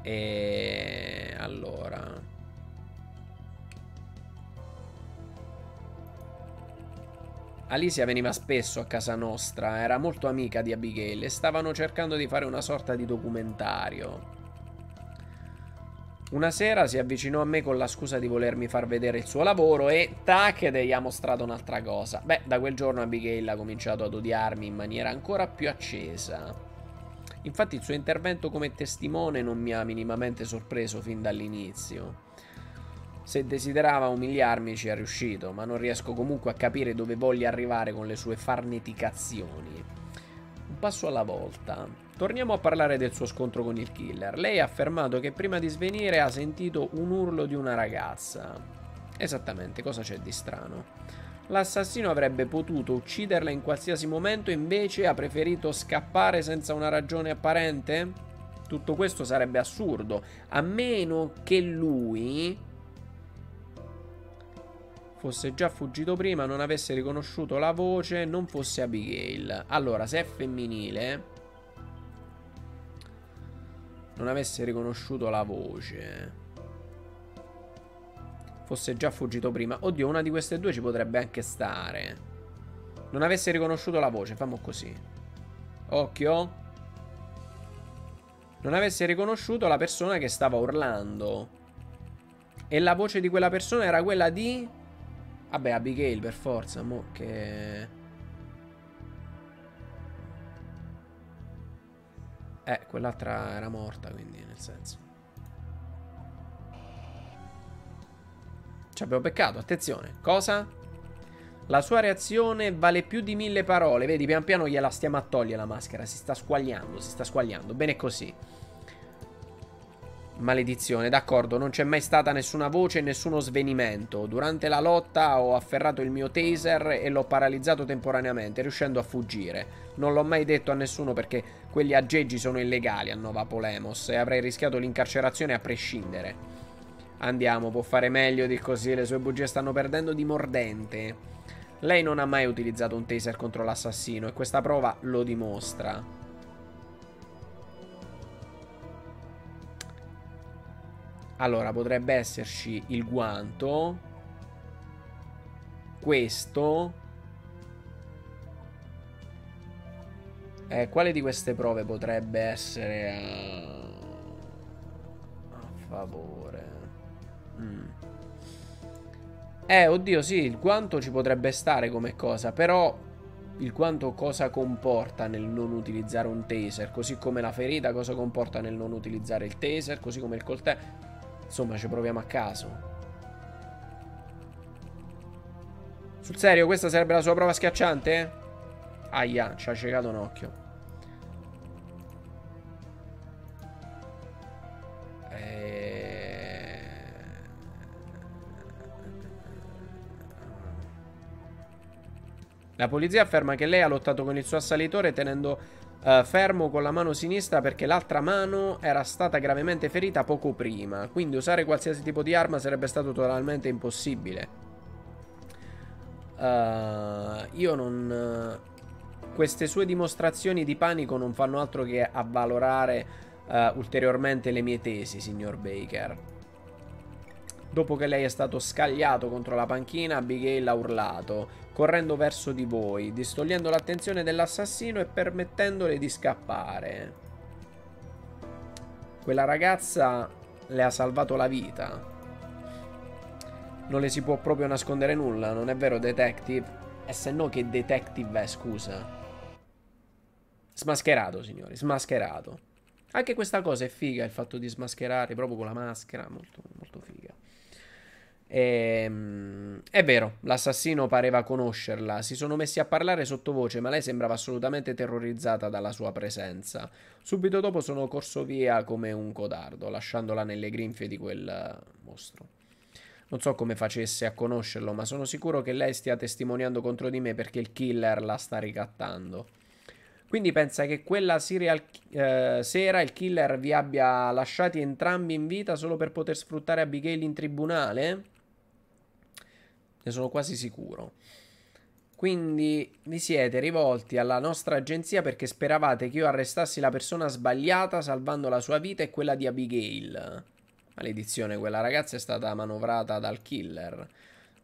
E allora... Alicia veniva spesso a casa nostra, era molto amica di Abigail e stavano cercando di fare una sorta di documentario. Una sera si avvicinò a me con la scusa di volermi far vedere il suo lavoro e tac gli ha mostrato un'altra cosa. Beh, da quel giorno Abigail ha cominciato ad odiarmi in maniera ancora più accesa. Infatti il suo intervento come testimone non mi ha minimamente sorpreso fin dall'inizio. Se desiderava umiliarmi ci è riuscito, ma non riesco comunque a capire dove voglia arrivare con le sue farneticazioni. Un passo alla volta. Torniamo a parlare del suo scontro con il killer. Lei ha affermato che prima di svenire ha sentito un urlo di una ragazza. Esattamente, cosa c'è di strano? L'assassino avrebbe potuto ucciderla in qualsiasi momento, invece ha preferito scappare senza una ragione apparente? Tutto questo sarebbe assurdo, a meno che lui fosse già fuggito prima, non avesse riconosciuto la voce, non fosse Abigail. Allora, se è femminile, non avesse riconosciuto la voce fosse già fuggito prima. Oddio, una di queste due ci potrebbe anche stare. Non avesse riconosciuto la voce, famo così. Occhio. Non avesse riconosciuto la persona che stava urlando. E la voce di quella persona era quella di... Vabbè, Abigail per forza, mo che... Eh, quell'altra era morta, quindi, nel senso. Ci abbiamo peccato, attenzione. Cosa? La sua reazione vale più di mille parole. Vedi, pian piano gliela stiamo a togliere la maschera. Si sta squagliando, si sta squagliando. Bene così. Maledizione, d'accordo, non c'è mai stata nessuna voce e nessuno svenimento. Durante la lotta ho afferrato il mio taser e l'ho paralizzato temporaneamente, riuscendo a fuggire. Non l'ho mai detto a nessuno perché quegli aggeggi sono illegali a Nova Polemos e avrei rischiato l'incarcerazione a prescindere. Andiamo, può fare meglio di così, le sue bugie stanno perdendo di mordente. Lei non ha mai utilizzato un taser contro l'assassino e questa prova lo dimostra. Allora, potrebbe esserci il guanto. Questo. Eh, quale di queste prove potrebbe essere a, a favore? Mm. Eh, oddio, sì, il quanto ci potrebbe stare come cosa, però il quanto cosa comporta nel non utilizzare un taser, così come la ferita cosa comporta nel non utilizzare il taser, così come il coltello. Insomma, ci proviamo a caso. Sul serio, questa sarebbe la sua prova schiacciante? Aia, ci ha ciecato un occhio. La polizia afferma che lei ha lottato con il suo assalitore tenendo uh, fermo con la mano sinistra perché l'altra mano era stata gravemente ferita poco prima, quindi usare qualsiasi tipo di arma sarebbe stato totalmente impossibile. Uh, io non... Queste sue dimostrazioni di panico non fanno altro che avvalorare uh, ulteriormente le mie tesi, signor Baker. Dopo che lei è stato scagliato contro la panchina, Abigail ha urlato correndo verso di voi, distogliendo l'attenzione dell'assassino e permettendole di scappare. Quella ragazza le ha salvato la vita. Non le si può proprio nascondere nulla, non è vero, detective? E se no che detective è, scusa? Smascherato, signori, smascherato. Anche questa cosa è figa, il fatto di smascherare proprio con la maschera, molto, molto figa. E, ehm, è vero, l'assassino pareva conoscerla. Si sono messi a parlare sottovoce, ma lei sembrava assolutamente terrorizzata dalla sua presenza. Subito dopo sono corso via come un codardo, lasciandola nelle grinfie di quel mostro. Non so come facesse a conoscerlo, ma sono sicuro che lei stia testimoniando contro di me perché il killer la sta ricattando. Quindi pensa che quella serial, eh, sera il killer vi abbia lasciati entrambi in vita solo per poter sfruttare Abigail in tribunale? Ne sono quasi sicuro. Quindi vi siete rivolti alla nostra agenzia perché speravate che io arrestassi la persona sbagliata salvando la sua vita e quella di Abigail. Maledizione, quella ragazza è stata manovrata dal killer.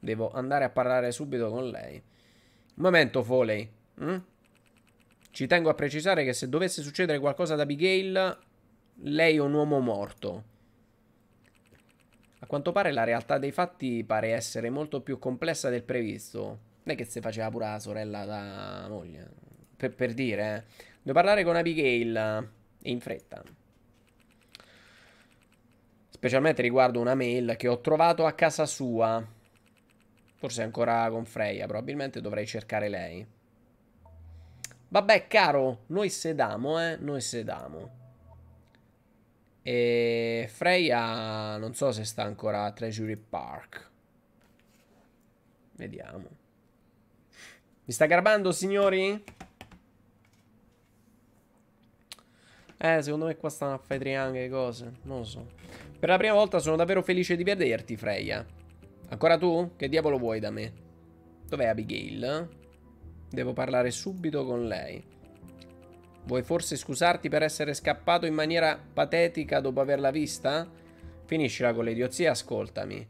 Devo andare a parlare subito con lei. Un momento, Foley. Hm? Ci tengo a precisare che se dovesse succedere qualcosa ad Abigail, lei è un uomo morto. A quanto pare la realtà dei fatti pare essere molto più complessa del previsto. Non è che si faceva pure la sorella da moglie. Per, per dire, eh. Devo parlare con Abigail. E in fretta. Specialmente riguardo una mail che ho trovato a casa sua. Forse ancora con Freya. Probabilmente dovrei cercare lei. Vabbè, caro, noi sedamo, eh. Noi sedamo. E Freya non so se sta ancora a Treasury Park. Vediamo. Mi sta garbando, signori? Eh, secondo me qua stanno a fare triangoli cose. Non lo so. Per la prima volta sono davvero felice di vederti, Freya. Ancora tu? Che diavolo vuoi da me? Dov'è Abigail? Devo parlare subito con lei. Vuoi forse scusarti per essere scappato in maniera patetica dopo averla vista? Finiscila con le idiozie e ascoltami.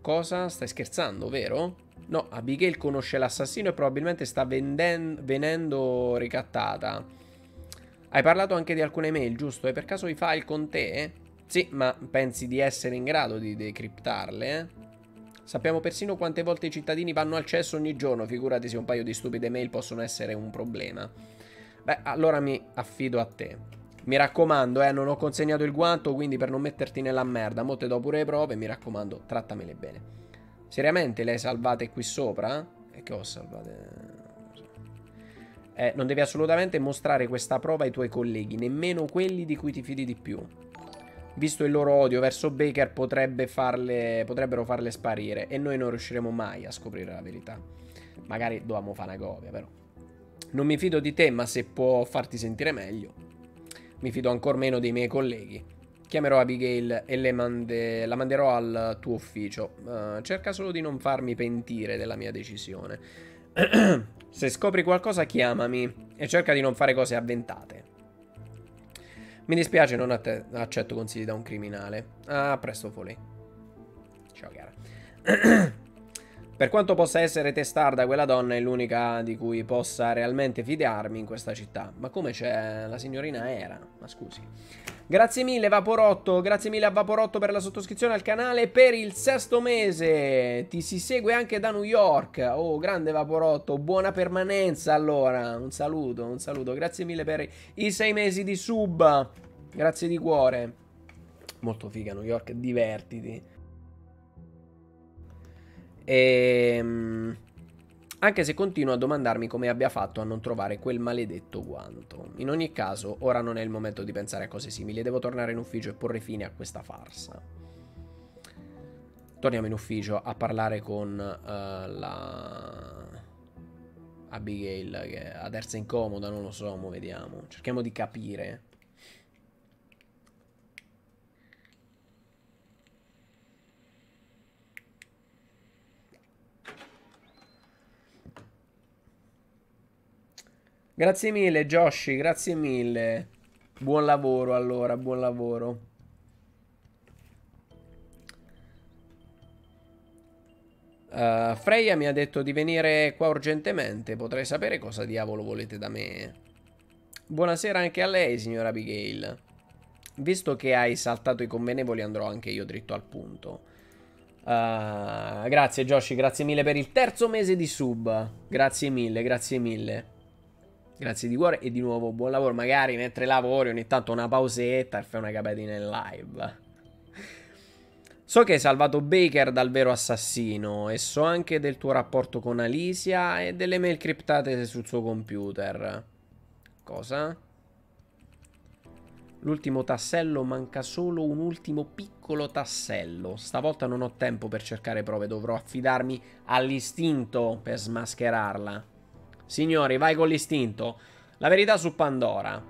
Cosa? Stai scherzando, vero? No, Abigail conosce l'assassino e probabilmente sta venden- venendo ricattata. Hai parlato anche di alcune mail, giusto? E per caso i file con te? Sì, ma pensi di essere in grado di decriptarle? Sappiamo persino quante volte i cittadini vanno al cesso ogni giorno, figurati se un paio di stupide mail possono essere un problema. Beh, allora mi affido a te. Mi raccomando, eh, non ho consegnato il guanto, quindi per non metterti nella merda, mo te do pure le prove, mi raccomando, trattamele bene. Seriamente le salvate qui sopra? E che ho salvate? Eh, non devi assolutamente mostrare questa prova ai tuoi colleghi, nemmeno quelli di cui ti fidi di più. Visto il loro odio verso Baker, potrebbe farle, potrebbero farle sparire e noi non riusciremo mai a scoprire la verità. Magari dovevamo fare una copia, però. Non mi fido di te, ma se può farti sentire meglio, mi fido ancora meno dei miei colleghi. Chiamerò Abigail e mande... la manderò al tuo ufficio. Uh, cerca solo di non farmi pentire della mia decisione. *clears throat* Se scopri qualcosa, chiamami e cerca di non fare cose avventate. Mi dispiace, non accetto consigli da un criminale. A presto, Foley. Ciao, cara. *clears throat* Per quanto possa essere testarda, quella donna è l'unica di cui possa realmente fidarmi in questa città. Ma come c'è la signorina Era? Ma scusi. Grazie mille Vaporotto, grazie mille a Vaporotto per la sottoscrizione al canale per il sesto mese. Ti si segue anche da New York. Oh, grande Vaporotto, buona permanenza allora. Un saluto, un saluto. Grazie mille per i sei mesi di sub. Grazie di cuore. Molto figa New York, divertiti. Ehm, anche se continuo a domandarmi come abbia fatto a non trovare quel maledetto guanto. In ogni caso, ora non è il momento di pensare a cose simili, devo tornare in ufficio e porre fine a questa farsa. Torniamo in ufficio a parlare con uh, la Abigail che ha terza incomoda, non lo so, mo vediamo. Cerchiamo di capire. Grazie mille, Joshi, grazie mille. Buon lavoro allora, buon lavoro. Uh, Freya mi ha detto di venire qua urgentemente. Potrei sapere cosa diavolo volete da me. Buonasera anche a lei, signora Abigail. Visto che hai saltato i convenevoli, andrò anche io dritto al punto. Uh, grazie, Joshi. Grazie mille per il terzo mese di sub. Grazie mille, grazie mille. Grazie di cuore e di nuovo buon lavoro. Magari mentre lavori ogni tanto una pausetta e fai una capatina in live. So che hai salvato Baker dal vero assassino e so anche del tuo rapporto con Alicia e delle mail criptate sul suo computer. Cosa? L'ultimo tassello manca solo un ultimo piccolo tassello. Stavolta non ho tempo per cercare prove, dovrò affidarmi all'istinto per smascherarla. Signori, vai con l'istinto. La verità su Pandora.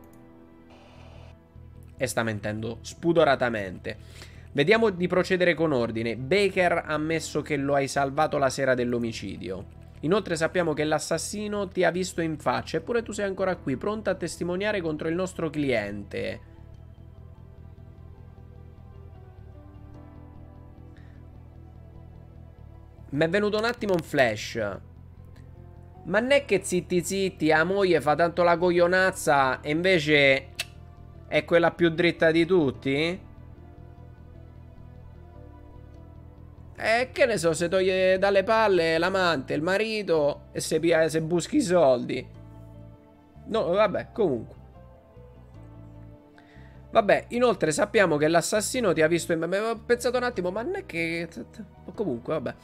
E sta mentendo spudoratamente. Vediamo di procedere con ordine. Baker ha ammesso che lo hai salvato la sera dell'omicidio. Inoltre sappiamo che l'assassino ti ha visto in faccia, eppure tu sei ancora qui, pronta a testimoniare contro il nostro cliente. Mi è venuto un attimo un flash. Ma non è che zitti zitti, la moglie fa tanto la coglionazza e invece è quella più dritta di tutti? E che ne so, se toglie dalle palle l'amante, il marito e se, se buschi i soldi. No, vabbè, comunque. Vabbè, inoltre sappiamo che l'assassino ti ha visto in... Ho pensato un attimo, ma non è che... Comunque, vabbè.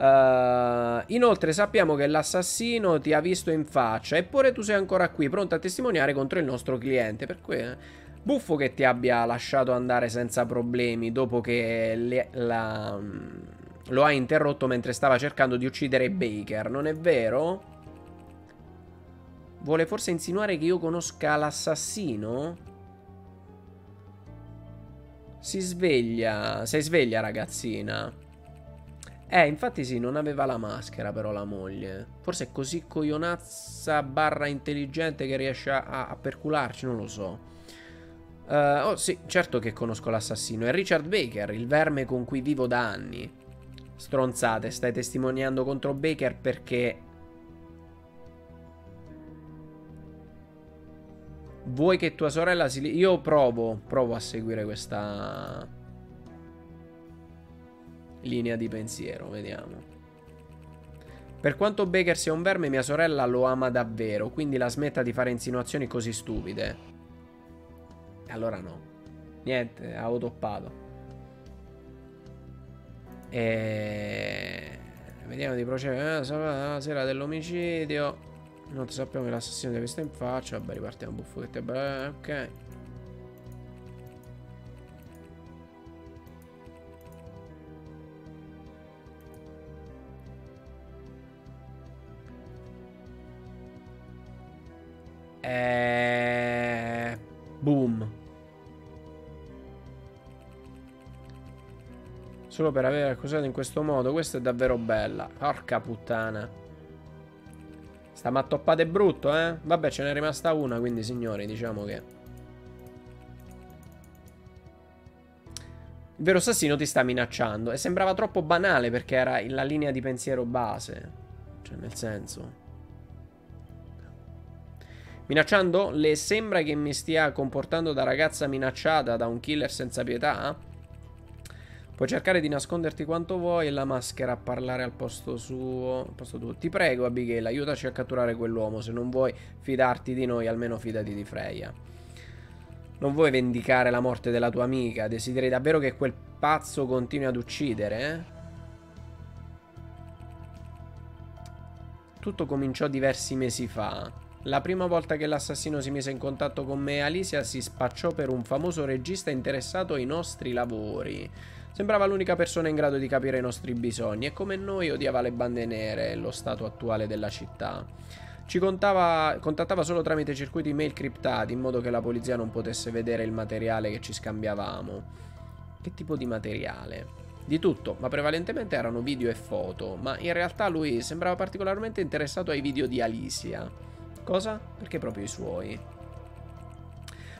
Uh, inoltre sappiamo che l'assassino ti ha visto in faccia, eppure tu sei ancora qui, pronto a testimoniare contro il nostro cliente. Per cui, uh, Buffo che ti abbia lasciato andare senza problemi dopo che le, la, lo ha interrotto mentre stava cercando di uccidere Baker, non è vero? Vuole forse insinuare che io conosca l'assassino? Si sveglia. Sei sveglia, ragazzina. Eh, infatti sì, non aveva la maschera però la moglie. Forse è così coglionazza barra intelligente che riesce a, a percularci, non lo so. Uh, oh sì, certo che conosco l'assassino. È Richard Baker, il verme con cui vivo da anni. Stronzate, stai testimoniando contro Baker perché Vuoi che tua sorella si... Io provo, provo a seguire questa linea di pensiero, vediamo. Per quanto Baker sia un verme, mia sorella lo ama davvero, quindi la smetta di fare insinuazioni così stupide. E allora no. Niente, avevo toppato. E... Vediamo di procedere. Eh, la sera dell'omicidio. Non sappiamo che l'assassino ti ha visto in faccia. Vabbè, ripartiamo buffo che ti è Ok. E... Boom. Solo per aver accusato in questo modo. Questa è davvero bella. Porca puttana. Sta mattoppata è brutto, eh? Vabbè, ce n'è rimasta una, quindi signori, diciamo che... Il vero assassino ti sta minacciando. E sembrava troppo banale perché era la linea di pensiero base. Cioè, nel senso... Minacciando? Le sembra che mi stia comportando da ragazza minacciata da un killer senza pietà? Puoi cercare di nasconderti quanto vuoi e la maschera a parlare al posto suo. Al posto tuo. Ti prego, Abigail, aiutaci a catturare quell'uomo. Se non vuoi fidarti di noi, almeno fidati di Freya. Non vuoi vendicare la morte della tua amica? Desideri davvero che quel pazzo continui ad uccidere, eh? Tutto cominciò diversi mesi fa. La prima volta che l'assassino si mise in contatto con me, Alicia si spacciò per un famoso regista interessato ai nostri lavori. Sembrava l'unica persona in grado di capire i nostri bisogni e come noi odiava le bande nere e lo stato attuale della città. Ci contava, contattava solo tramite circuiti mail criptati in modo che la polizia non potesse vedere il materiale che ci scambiavamo. Che tipo di materiale? Di tutto, ma prevalentemente erano video e foto, ma in realtà lui sembrava particolarmente interessato ai video di Alicia. Cosa? Perché proprio i suoi.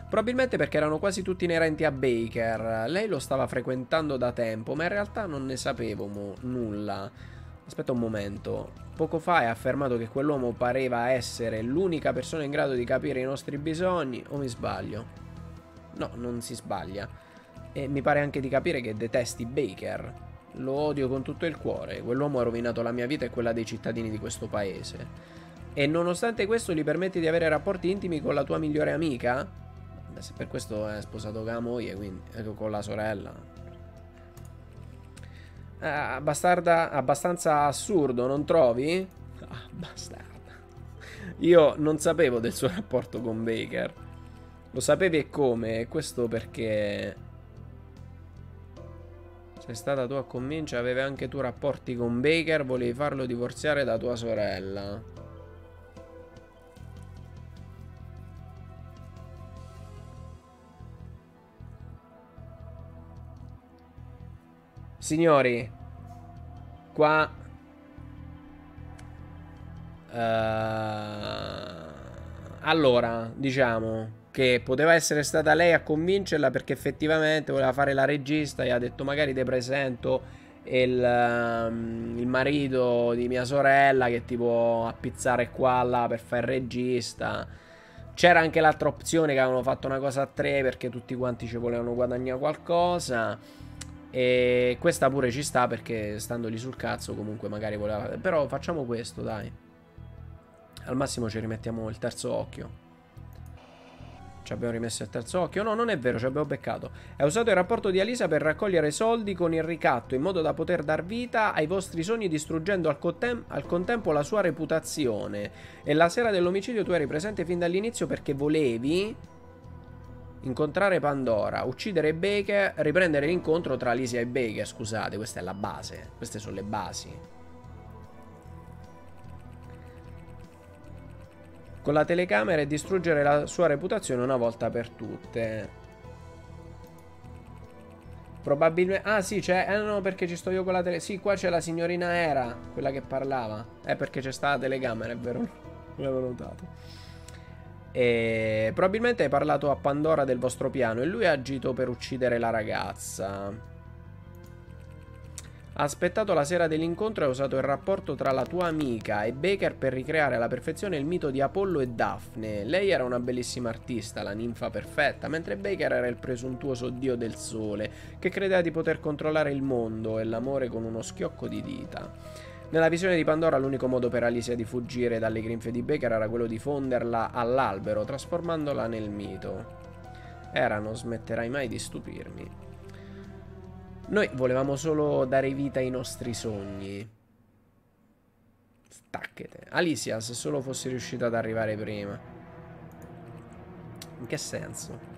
Probabilmente perché erano quasi tutti inerenti a Baker. Lei lo stava frequentando da tempo, ma in realtà non ne sapevo nulla. Aspetta un momento. Poco fa hai affermato che quell'uomo pareva essere l'unica persona in grado di capire i nostri bisogni, o mi sbaglio? No, non si sbaglia. E mi pare anche di capire che detesti Baker. Lo odio con tutto il cuore. Quell'uomo ha rovinato la mia vita e quella dei cittadini di questo paese. E nonostante questo gli permetti di avere rapporti intimi con la tua migliore amica? Beh, se per questo è sposato con la moglie, quindi ecco, con la sorella. Eh, bastarda, abbastanza assurdo, non trovi? Ah, bastarda. Io non sapevo del suo rapporto con Baker. Lo sapevi e come? Questo perché... Sei stata tu a convincere, avevi anche tu rapporti con Baker, volevi farlo divorziare da tua sorella. Signori, qua... Uh, allora, diciamo che poteva essere stata lei a convincerla perché effettivamente voleva fare la regista e ha detto magari ti presento il, um, il, marito di mia sorella che ti può appizzare qua là per fare il regista. C'era anche l'altra opzione che avevano fatto una cosa a tre perché tutti quanti ci volevano guadagnare qualcosa. E questa pure ci sta perché stando lì sul cazzo comunque magari voleva... Però facciamo questo, dai. Al massimo ci rimettiamo il terzo occhio. Ci abbiamo rimesso il terzo occhio. No, non è vero, ci abbiamo beccato. È usato il rapporto di Alisa per raccogliere soldi con il ricatto in modo da poter dar vita ai vostri sogni distruggendo al, contem al contempo la sua reputazione. E la sera dell'omicidio tu eri presente fin dall'inizio perché volevi Incontrare Pandora, uccidere Baker, riprendere l'incontro tra Alicia e Baker. Scusate, questa è la base. Queste sono le basi. Con la telecamera e distruggere la sua reputazione una volta per tutte. Probabilmente... Ah sì, c'è... Eh no, perché ci sto io con la telecamera. Sì, qua c'è la signorina Era, quella che parlava. È perché c'è stata la telecamera, è vero? Non l'avevo notato. E probabilmente hai parlato a Pandora del vostro piano e lui ha agito per uccidere la ragazza. Ha aspettato la sera dell'incontro e ha usato il rapporto tra la tua amica e Baker per ricreare alla perfezione il mito di Apollo e Daphne. Lei era una bellissima artista, la ninfa perfetta, mentre Baker era il presuntuoso dio del sole, che credeva di poter controllare il mondo e l'amore con uno schiocco di dita. Nella visione di Pandora l'unico modo per Alicia di fuggire dalle grinfie di Baker era quello di fonderla all'albero, trasformandola nel mito. Era non smetterai mai di stupirmi. Noi volevamo solo dare vita ai nostri sogni. Stacchete. Alicia, se solo fossi riuscita ad arrivare prima. In che senso?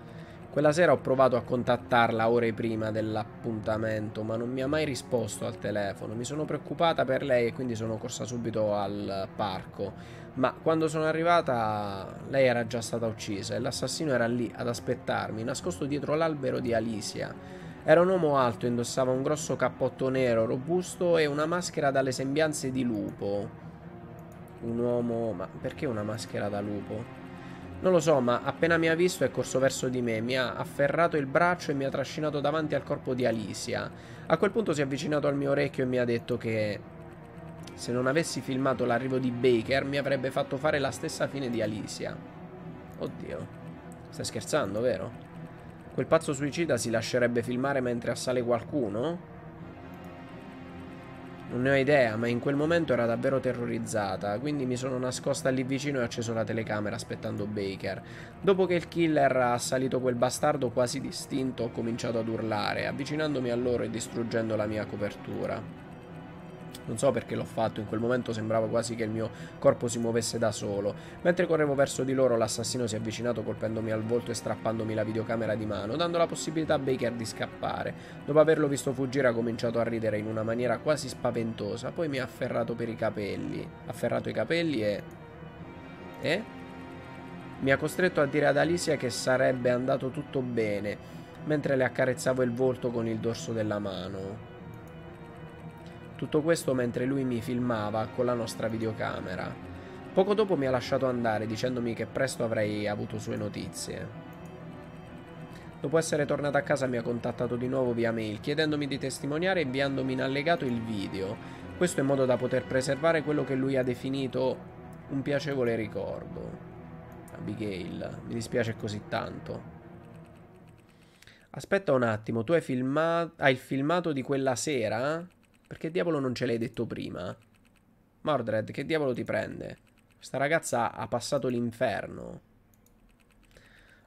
Quella sera ho provato a contattarla ore prima dell'appuntamento, ma non mi ha mai risposto al telefono. Mi sono preoccupata per lei e quindi sono corsa subito al parco. Ma quando sono arrivata, lei era già stata uccisa e l'assassino era lì ad aspettarmi, nascosto dietro l'albero di Alicia. Era un uomo alto, indossava un grosso cappotto nero, robusto e una maschera dalle sembianze di lupo. Un uomo... ma perché una maschera da lupo? Non lo so, ma appena mi ha visto è corso verso di me, mi ha afferrato il braccio e mi ha trascinato davanti al corpo di Alicia. A quel punto si è avvicinato al mio orecchio e mi ha detto che se non avessi filmato l'arrivo di Baker mi avrebbe fatto fare la stessa fine di Alicia. Oddio, stai scherzando, vero? Quel pazzo suicida si lascerebbe filmare mentre assale qualcuno? Non ne ho idea, ma in quel momento era davvero terrorizzata, quindi mi sono nascosta lì vicino e ho acceso la telecamera aspettando Baker. Dopo che il killer ha assalito quel bastardo quasi distinto, ho cominciato ad urlare, avvicinandomi a loro e distruggendo la mia copertura. Non so perché l'ho fatto, in quel momento sembrava quasi che il mio corpo si muovesse da solo. Mentre correvo verso di loro, l'assassino si è avvicinato colpendomi al volto e strappandomi la videocamera di mano, dando la possibilità a Baker di scappare. Dopo averlo visto fuggire ha cominciato a ridere in una maniera quasi spaventosa, poi mi ha afferrato per i capelli. Afferrato i capelli e... Eh? Mi ha costretto a dire ad Alicia che sarebbe andato tutto bene, mentre le accarezzavo il volto con il dorso della mano. Tutto questo mentre lui mi filmava con la nostra videocamera. Poco dopo mi ha lasciato andare dicendomi che presto avrei avuto sue notizie. Dopo essere tornato a casa mi ha contattato di nuovo via mail chiedendomi di testimoniare e inviandomi in allegato il video. Questo in modo da poter preservare quello che lui ha definito un piacevole ricordo. Abigail, mi dispiace così tanto. Aspetta un attimo, tu hai, filmato, hai il filmato di quella sera? Perché diavolo non ce l'hai detto prima? Mordred, che diavolo ti prende? Questa ragazza ha passato l'inferno.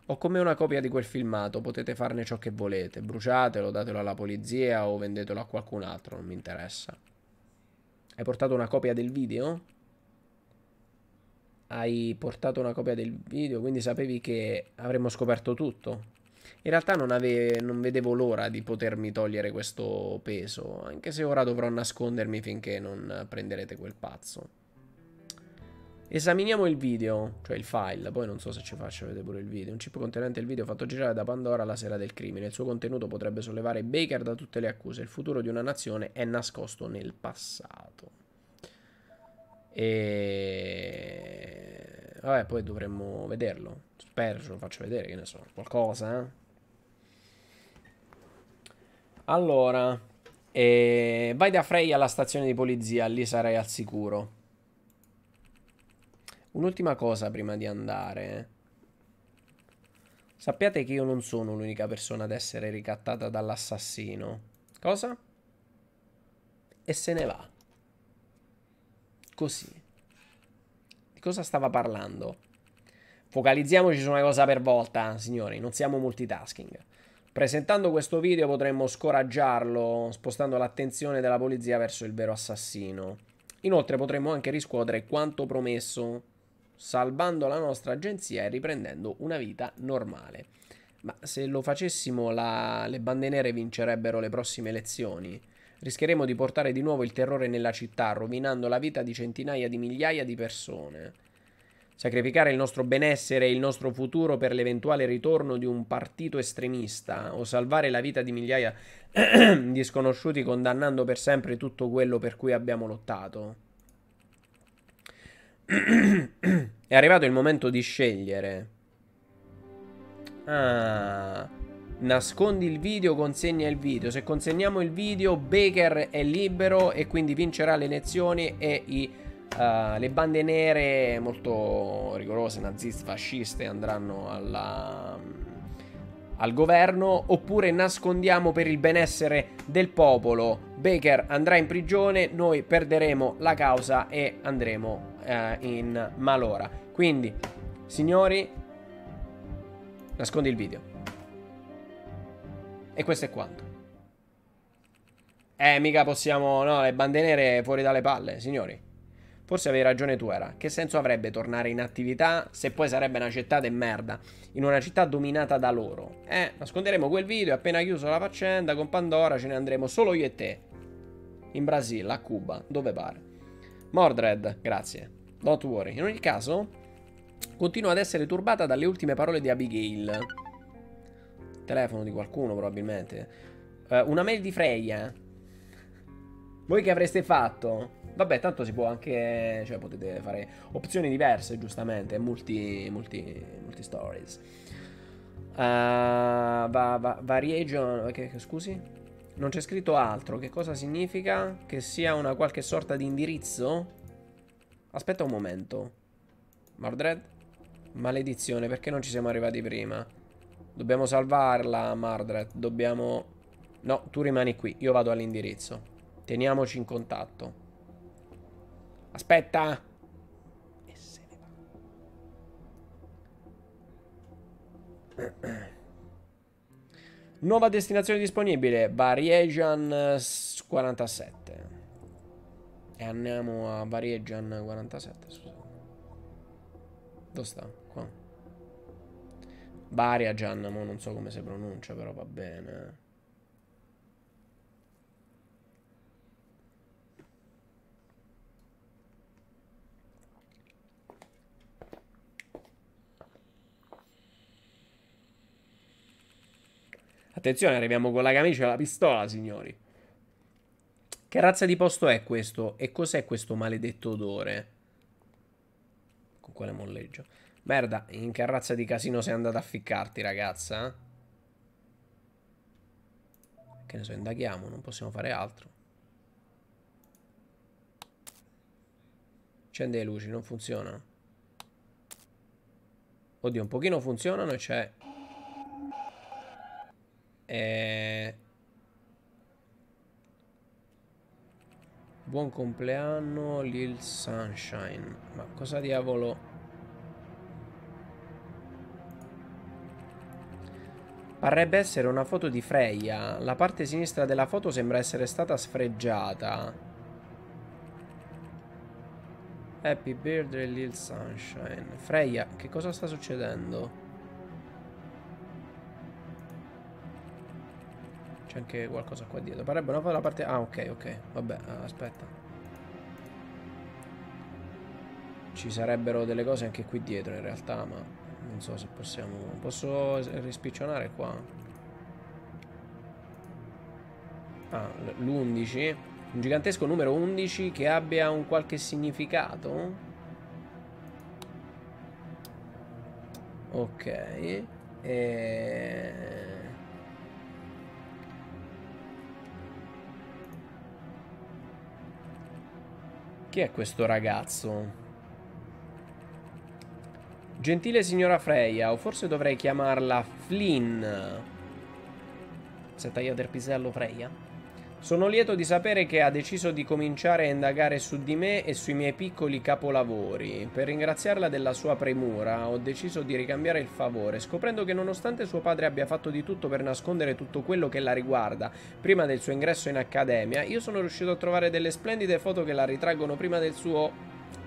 Ho con me una copia di quel filmato, potete farne ciò che volete. Bruciatelo, datelo alla polizia o vendetelo a qualcun altro, non mi interessa. Hai portato una copia del video? Hai portato una copia del video, quindi sapevi che avremmo scoperto tutto? In realtà non, ave- non vedevo l'ora di potermi togliere questo peso, anche se ora dovrò nascondermi finché non prenderete quel pazzo. Esaminiamo il video, cioè il file, poi non so se ci faccio vedere pure il video. Un chip contenente il video fatto girare da Pandora la sera del crimine. Il suo contenuto potrebbe sollevare Baker da tutte le accuse. Il futuro di una nazione è nascosto nel passato. E... Vabbè, poi dovremmo vederlo. Spero ce lo faccio vedere, che ne so, qualcosa, eh? Allora, eh, vai da Frey alla stazione di polizia, lì sarai al sicuro. Un'ultima cosa prima di andare. Sappiate che io non sono l'unica persona ad essere ricattata dall'assassino. Cosa? E se ne va. Così. Di cosa stava parlando? Focalizziamoci su una cosa per volta, signori, non siamo multitasking. Presentando questo video potremmo scoraggiarlo, spostando l'attenzione della polizia verso il vero assassino. Inoltre potremmo anche riscuotere quanto promesso, salvando la nostra agenzia e riprendendo una vita normale. Ma se lo facessimo, la... le bande nere vincerebbero le prossime elezioni. Rischieremo di portare di nuovo il terrore nella città, rovinando la vita di centinaia di migliaia di persone. Sacrificare il nostro benessere e il nostro futuro per l'eventuale ritorno di un partito estremista o salvare la vita di migliaia *clears throat* di sconosciuti condannando per sempre tutto quello per cui abbiamo lottato. *clears throat* È arrivato il momento di scegliere. Ah, nascondi il video, consegna il video. Se consegniamo il video, Baker è libero e quindi vincerà le elezioni e i Uh, le bande nere molto rigorose, naziste, fasciste andranno alla, al governo oppure nascondiamo per il benessere del popolo. Baker andrà in prigione, noi perderemo la causa e andremo uh, in malora. Quindi, signori, nascondi il video. E questo è quanto. Eh, mica possiamo... No, le bande nere fuori dalle palle, signori. Forse avevi ragione tu, era. Che senso avrebbe tornare in attività se poi sarebbe una città de merda? In una città dominata da loro. Eh, nasconderemo quel video e appena chiuso la faccenda con Pandora ce ne andremo solo io e te. In Brasile, a Cuba, dove pare. Mordred, grazie. Don't worry. In ogni caso, continua ad essere turbata dalle ultime parole di Abigail. Telefono di qualcuno, probabilmente. Uh, una mail di Freya. Voi che avreste fatto? Vabbè, tanto si può anche. Cioè, potete fare opzioni diverse, giustamente. Multi. Multi. Multi stories. Uh, va, va, variation. Che, che, scusi? Non c'è scritto altro. Che cosa significa? Che sia una qualche sorta di indirizzo? Aspetta un momento. Mordred? Maledizione, perché non ci siamo arrivati prima? Dobbiamo salvarla, Mardred. Dobbiamo... No, tu rimani qui. Io vado all'indirizzo. Teniamoci in contatto. Aspetta. E se ne va. *clears throat* Nuova destinazione disponibile. Variegian 47. E andiamo a Variegian 47. Scusate. Dove sta? Qua. Variagian, ma non so come si pronuncia, però va bene. Attenzione, arriviamo con la camicia e la pistola, signori. Che razza di posto è questo? E cos'è questo maledetto odore? Con quale molleggio? Merda, in che razza di casino sei andata a ficcarti, ragazza? Che ne so, indaghiamo, non possiamo fare altro. Accende le luci, non funzionano. Oddio, un pochino funzionano e c'è eh... Buon compleanno Lil Sunshine. Ma cosa diavolo... Parrebbe essere una foto di Freya. La parte sinistra della foto sembra essere stata sfregiata. Happy birthday Lil Sunshine. Freya, che cosa sta succedendo? C'è anche qualcosa qua dietro. Parebbe una la parte... Ah, ok, ok. Vabbè, aspetta. Ci sarebbero delle cose anche qui dietro in realtà, ma non so se possiamo... Posso rispiccionare qua? Ah, l'11. Un gigantesco numero 11 che abbia un qualche significato? Ok. E... Chi è questo ragazzo? Gentile signora Freya, o forse dovrei chiamarla Flynn. Si è tagliato il pisello Freya? Sono lieto di sapere che ha deciso di cominciare a indagare su di me e sui miei piccoli capolavori. Per ringraziarla della sua premura, ho deciso di ricambiare il favore, scoprendo che nonostante suo padre abbia fatto di tutto per nascondere tutto quello che la riguarda prima del suo ingresso in accademia, io sono riuscito a trovare delle splendide foto che la ritraggono prima del suo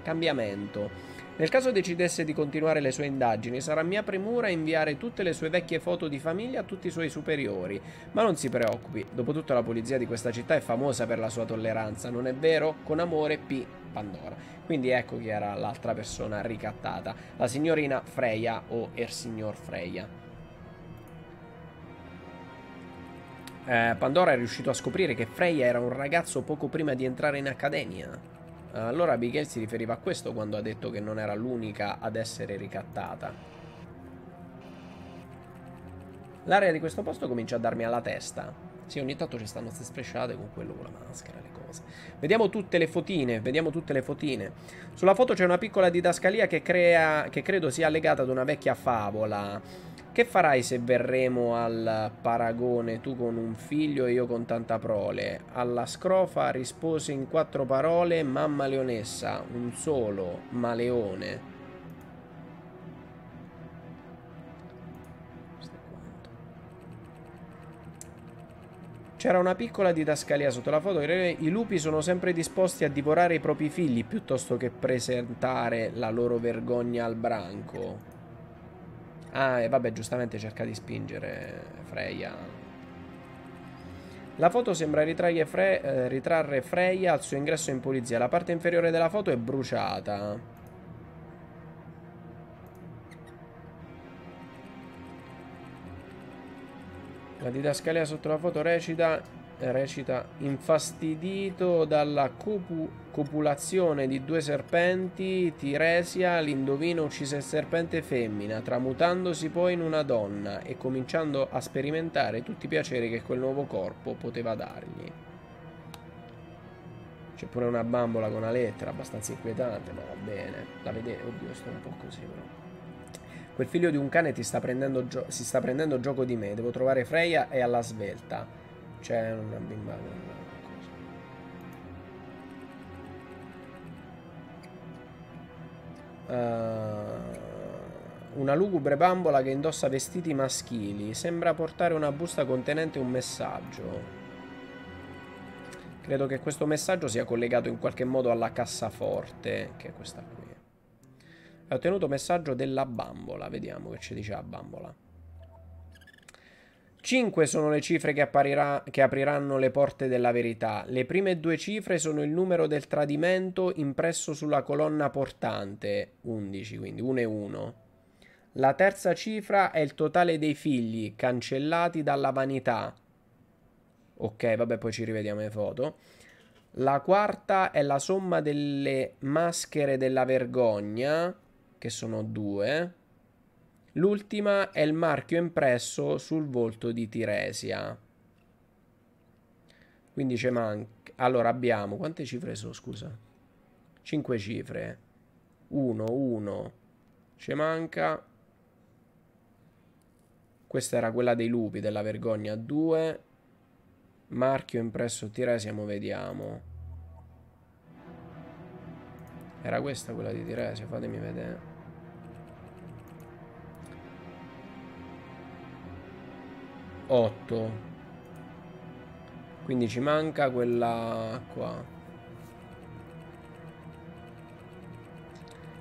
cambiamento. Nel caso decidesse di continuare le sue indagini, sarà mia premura inviare tutte le sue vecchie foto di famiglia a tutti i suoi superiori. Ma non si preoccupi, dopotutto la polizia di questa città è famosa per la sua tolleranza, non è vero? Con amore, P. Pandora. Quindi ecco chi era l'altra persona ricattata, la signorina Freya o il signor Freya. Eh, Pandora è riuscito a scoprire che Freya era un ragazzo poco prima di entrare in accademia. Allora Abigail si riferiva a questo quando ha detto che non era l'unica ad essere ricattata. L'area di questo posto comincia a darmi alla testa. Sì, ogni tanto ci stanno queste sprecciate con quello con la maschera, le cose. Vediamo tutte le fotine, vediamo tutte le fotine. Sulla foto c'è una piccola didascalia che, crea, che credo sia legata ad una vecchia favola. Che farai se verremo al paragone tu con un figlio e io con tanta prole? Alla scrofa rispose in quattro parole mamma leonessa, un solo, ma leone. C'era una piccola didascalia sotto la foto. I lupi sono sempre disposti a divorare i propri figli piuttosto che presentare la loro vergogna al branco. Ah, e vabbè, giustamente cerca di spingere Freya. La foto sembra Fre eh, ritrarre Freya al suo ingresso in polizia. La parte inferiore della foto è bruciata. La didascalia sotto la foto recita recita infastidito dalla copu copulazione di due serpenti Tiresia l'indovino uccise il serpente femmina tramutandosi poi in una donna e cominciando a sperimentare tutti i piaceri che quel nuovo corpo poteva dargli. C'è pure una bambola con una lettera abbastanza inquietante ma va bene. La vedete oddio sto un po' così però. Quel figlio di un cane ti sta si sta prendendo gioco di me. Devo trovare Freya e alla svelta c'è una bimba uh, una lugubre bambola che indossa vestiti maschili. Sembra portare una busta contenente un messaggio. Credo che questo messaggio sia collegato in qualche modo alla cassaforte che è questa qui. Ho ottenuto messaggio della bambola. Vediamo che ci dice la bambola 5 sono le cifre che, che, apriranno le porte della verità. Le prime due cifre sono il numero del tradimento impresso sulla colonna portante, 11, quindi 1 e 1. La terza cifra è il totale dei figli cancellati dalla vanità. Ok, vabbè, poi ci rivediamo le foto. La quarta è la somma delle maschere della vergogna, che sono 2. L'ultima è il marchio impresso sul volto di Tiresia. Quindi c'è manca. Allora abbiamo. Quante cifre sono? Scusa. 5 cifre. 1, 1. Ci manca. Questa era quella dei lupi, della vergogna. 2. Marchio impresso Tiresia, mo vediamo. Era questa quella di Tiresia, fatemi vedere. 8 quindi ci manca quella qua.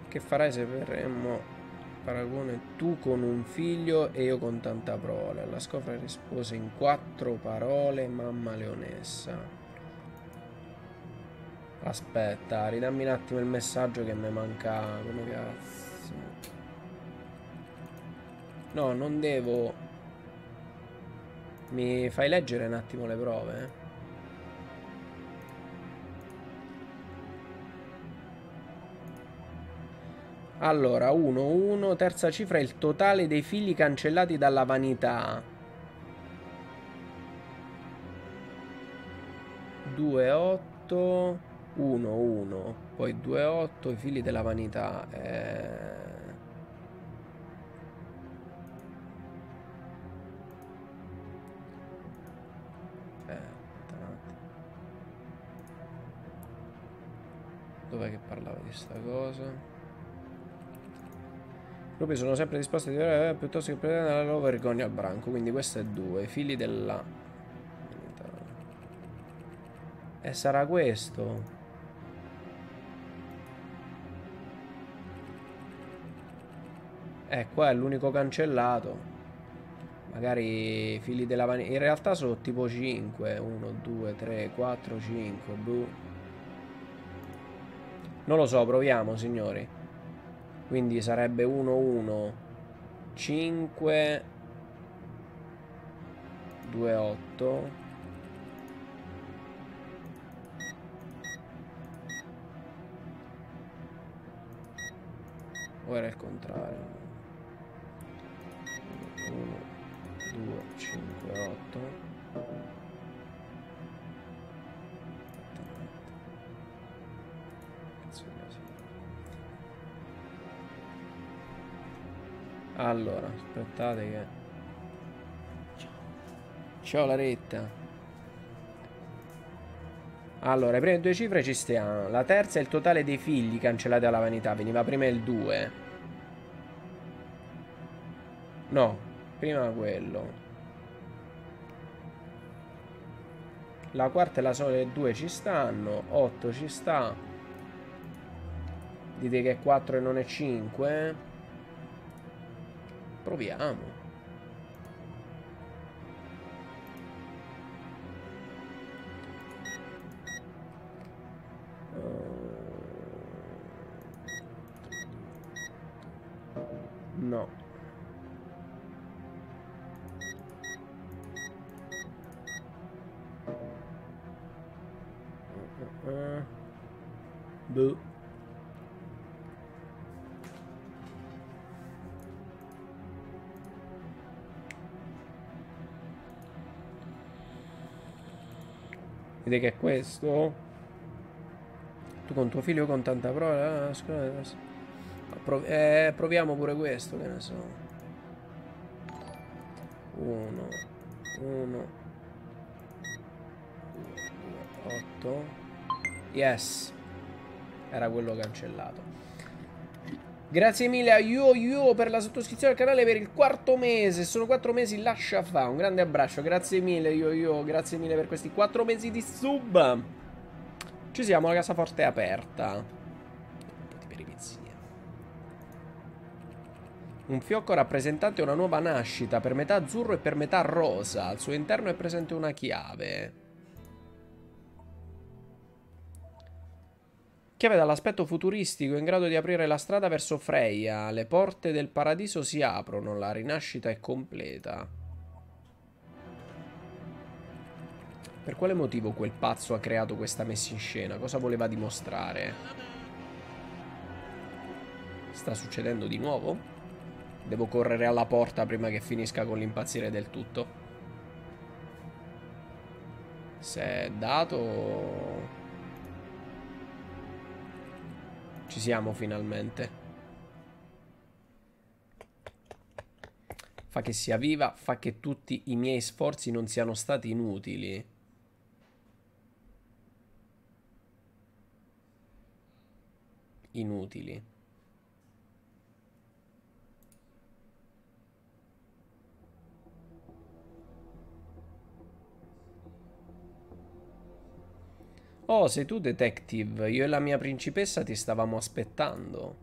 Che farai se verremmo paragone tu con un figlio e io con tanta prole? La scofra rispose in quattro parole mamma leonessa. Aspetta ridammi un attimo il messaggio che mi manca come cazzo. No non devo mi fai leggere un attimo le prove? Allora, 1, 1, terza cifra è il totale dei figli cancellati dalla vanità. 2, 8, 1, 1, poi 2, 8, i figli della vanità. Eh... Dov'è che parlava di sta cosa? I lupi sono sempre disposti a dire eh, piuttosto che prendere la loro vergogna al branco. Quindi questo è due. Figli della... E sarà questo? Eh, qua è l'unico cancellato. Magari figli della vaniglia. In realtà sono tipo 5. 1, 2, 3, 4, 5. Boh. Non lo so, proviamo, signori. Quindi sarebbe 1, 1, 5, 2, 8. O era il contrario? 1, 2, 5, 8. Allora, aspettate che... Ciao la retta. Allora, le prime due cifre ci stiamo. La terza è il totale dei figli cancellati alla vanità. Veniva prima il 2. No, prima quello. La quarta e la sola e 2 ci stanno. 8 ci sta. Dite che è 4 e non è 5. Proviamo. Vedi che è questo? Tu con tuo figlio con tanta prova. Prov eh, proviamo pure questo, che ne so. Uno, uno, due, otto. Yes. Era quello cancellato. Grazie mille a Yo Yo per la sottoscrizione al canale per il quarto mese. Sono quattro mesi, lascia fa. Un grande abbraccio. Grazie mille Yo Yo. Grazie mille per questi quattro mesi di sub. Ci siamo, la cassaforte è aperta. Un po' di peripezie. Un fiocco rappresentante una nuova nascita, per metà azzurro e per metà rosa. Al suo interno è presente una chiave. Chiave dall'aspetto futuristico in grado di aprire la strada verso Freya. Le porte del paradiso si aprono, la rinascita è completa. Per quale motivo quel pazzo ha creato questa messa in scena? Cosa voleva dimostrare? Sta succedendo di nuovo? Devo correre alla porta prima che finisca con l'impazzire del tutto. Se è dato... Ci siamo finalmente. Fa che sia viva, fa che tutti i miei sforzi non siano stati inutili. inutili. Oh, sei tu detective. Io e la mia principessa ti stavamo aspettando.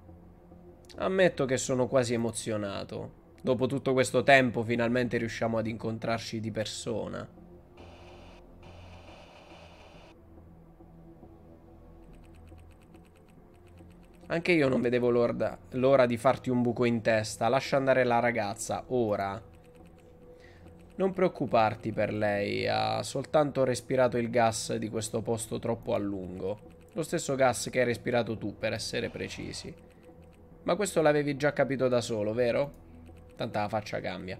Ammetto che sono quasi emozionato. Dopo tutto questo tempo finalmente riusciamo ad incontrarci di persona. Anche io non vedevo l'ora di farti un buco in testa. Lascia andare la ragazza, ora. Non preoccuparti per lei, ha soltanto respirato il gas di questo posto troppo a lungo. Lo stesso gas che hai respirato tu, per essere precisi. Ma questo l'avevi già capito da solo, vero? Tanta la faccia cambia.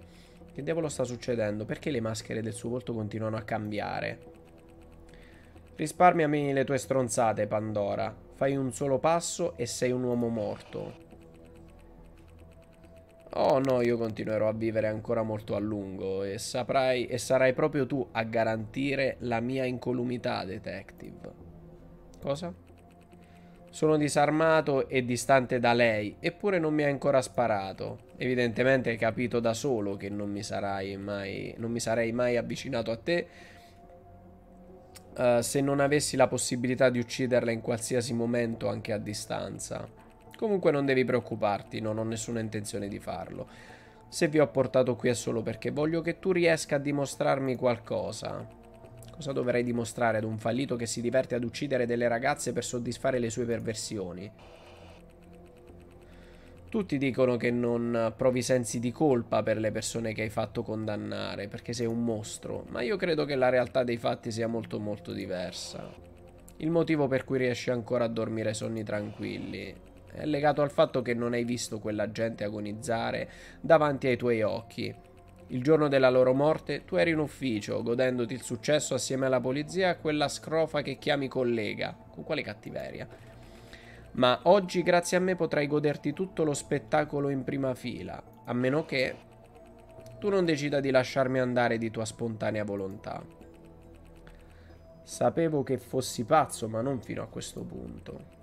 Che diavolo sta succedendo? Perché le maschere del suo volto continuano a cambiare? Risparmiami le tue stronzate, Pandora. Fai un solo passo e sei un uomo morto. Oh no, io continuerò a vivere ancora molto a lungo e, saprai, e sarai proprio tu a garantire la mia incolumità, detective. Cosa? Sono disarmato e distante da lei, eppure non mi ha ancora sparato. Evidentemente hai capito da solo che non mi, mai, non mi sarei mai avvicinato a te Uh, se non avessi la possibilità di ucciderla in qualsiasi momento, anche a distanza. Comunque non devi preoccuparti, non ho nessuna intenzione di farlo. Se vi ho portato qui è solo perché voglio che tu riesca a dimostrarmi qualcosa. Cosa dovrei dimostrare ad un fallito che si diverte ad uccidere delle ragazze per soddisfare le sue perversioni? Tutti dicono che non provi sensi di colpa per le persone che hai fatto condannare, perché sei un mostro, ma io credo che la realtà dei fatti sia molto molto diversa. Il motivo per cui riesci ancora a dormire sonni tranquilli è legato al fatto che non hai visto quella gente agonizzare davanti ai tuoi occhi. Il giorno della loro morte tu eri in ufficio, godendoti il successo assieme alla polizia a quella scrofa che chiami collega. Con quale cattiveria? Ma oggi, grazie a me, potrai goderti tutto lo spettacolo in prima fila, a meno che tu non decida di lasciarmi andare di tua spontanea volontà. Sapevo che fossi pazzo, ma non fino a questo punto.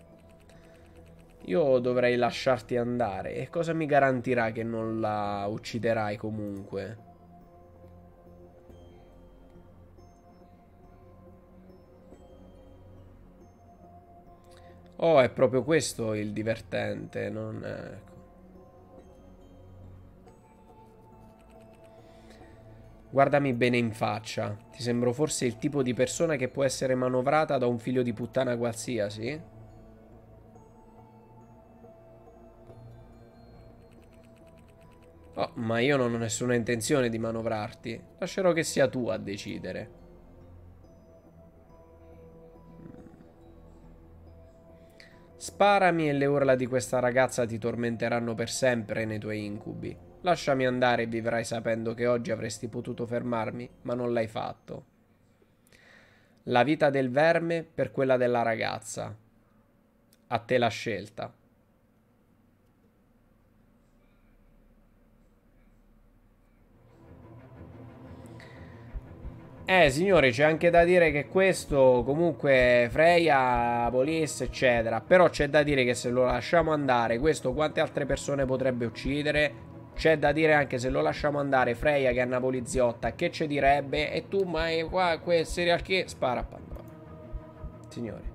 Io dovrei lasciarti andare. E cosa mi garantirà che non la ucciderai comunque? Oh, è proprio questo il divertente, non... Ecco. Guardami bene in faccia. Ti sembro forse il tipo di persona che può essere manovrata da un figlio di puttana qualsiasi? Oh, ma io non ho nessuna intenzione di manovrarti. Lascerò che sia tu a decidere. Sparami e le urla di questa ragazza ti tormenteranno per sempre nei tuoi incubi. Lasciami andare e vivrai sapendo che oggi avresti potuto fermarmi, ma non l'hai fatto. La vita del verme per quella della ragazza. A te la scelta. Eh, signori, c'è anche da dire che questo comunque Freya, Police, eccetera. Però c'è da dire che se lo lasciamo andare, questo quante altre persone potrebbe uccidere? C'è da dire anche se lo lasciamo andare Freya che è una poliziotta, che ci direbbe? E tu, ma è qua, quel serial che spara a Pandora. Signori.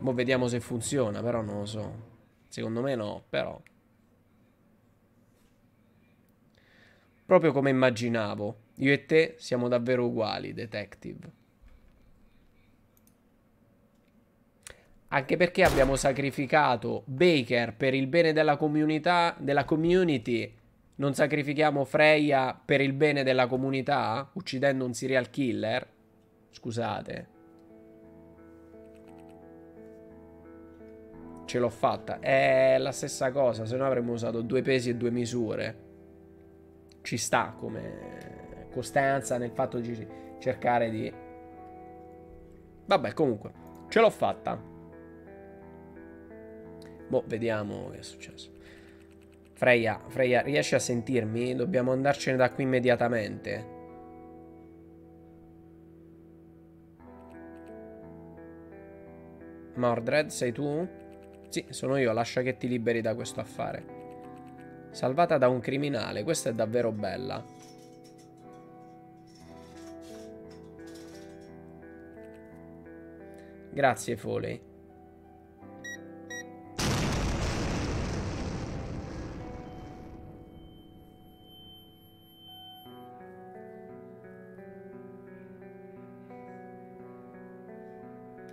Mo' vediamo se funziona, però non lo so. Secondo me no, però... Proprio come immaginavo. Io e te siamo davvero uguali, detective. Anche perché abbiamo sacrificato Baker per il bene della comunità, della community. Non sacrifichiamo Freya per il bene della comunità, uccidendo un serial killer? Scusate. Ce l'ho fatta. È la stessa cosa, se no avremmo usato due pesi e due misure ci sta come costanza nel fatto di cercare di... Vabbè, comunque, ce l'ho fatta. Boh, vediamo che è successo. Freya, Freya, riesci a sentirmi? Dobbiamo andarcene da qui immediatamente. Mordred, sei tu? Sì, sono io, lascia che ti liberi da questo affare. Salvata da un criminale, questa è davvero bella. Grazie Foley.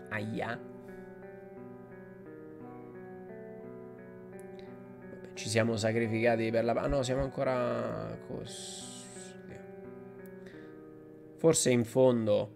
Aia. Ci siamo sacrificati per la... Ah no, siamo ancora... Cos... Forse in fondo...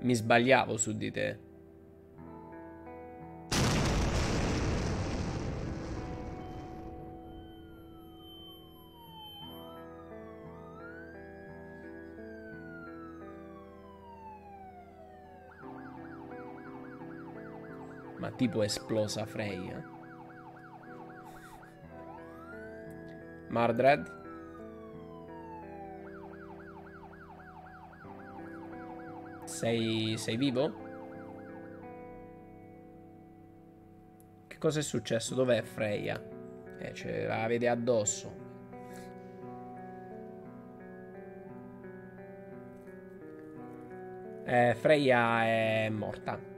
Mi sbagliavo su di te. Tipo esplosa Freya. Mardred. Sei, sei vivo? cosa è successo? Dov'è Freya? Eh, ce la vede addosso. Eh, Freya è morta.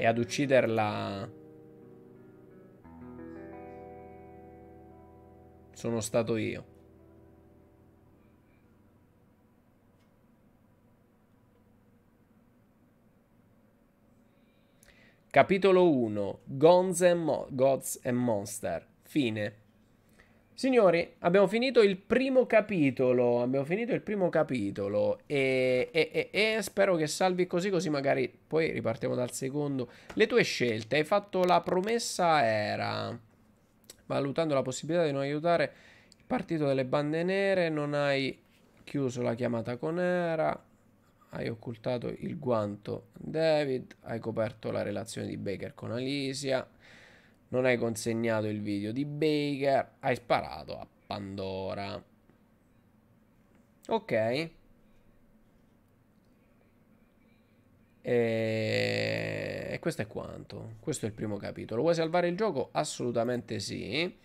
E ad ucciderla... Sono stato io. Capitolo 1 Gods and, Mo- Gods and Monster. Fine. Signori, abbiamo finito il primo capitolo. Abbiamo finito il primo capitolo. E, e, e, e, spero che salvi così, così magari poi ripartiamo dal secondo. Le tue scelte. Hai fatto la promessa, era valutando la possibilità di non aiutare il partito delle bande nere. Non hai chiuso la chiamata con Era hai occultato il guanto David, hai coperto la relazione di Baker con Alicia, non hai consegnato il video di Baker, hai sparato a Pandora. Ok. E... e questo è quanto. Questo è il primo capitolo. Vuoi salvare il gioco? Assolutamente sì.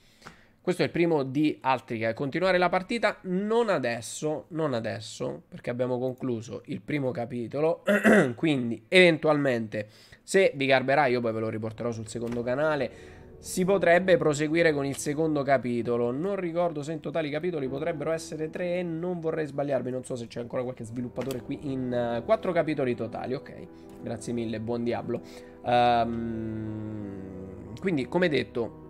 Questo è il primo di altri che continuare la partita non adesso, non adesso, perché abbiamo concluso il primo capitolo, *clears throat* quindi eventualmente se vi garberà io poi ve lo riporterò sul secondo canale, si potrebbe proseguire con il secondo capitolo. Non ricordo se in totali capitoli potrebbero essere tre, non vorrei sbagliarmi, non so se c'è ancora qualche sviluppatore qui in uh, quattro capitoli totali, ok. Grazie mille, buon diavolo. Um, quindi, come detto,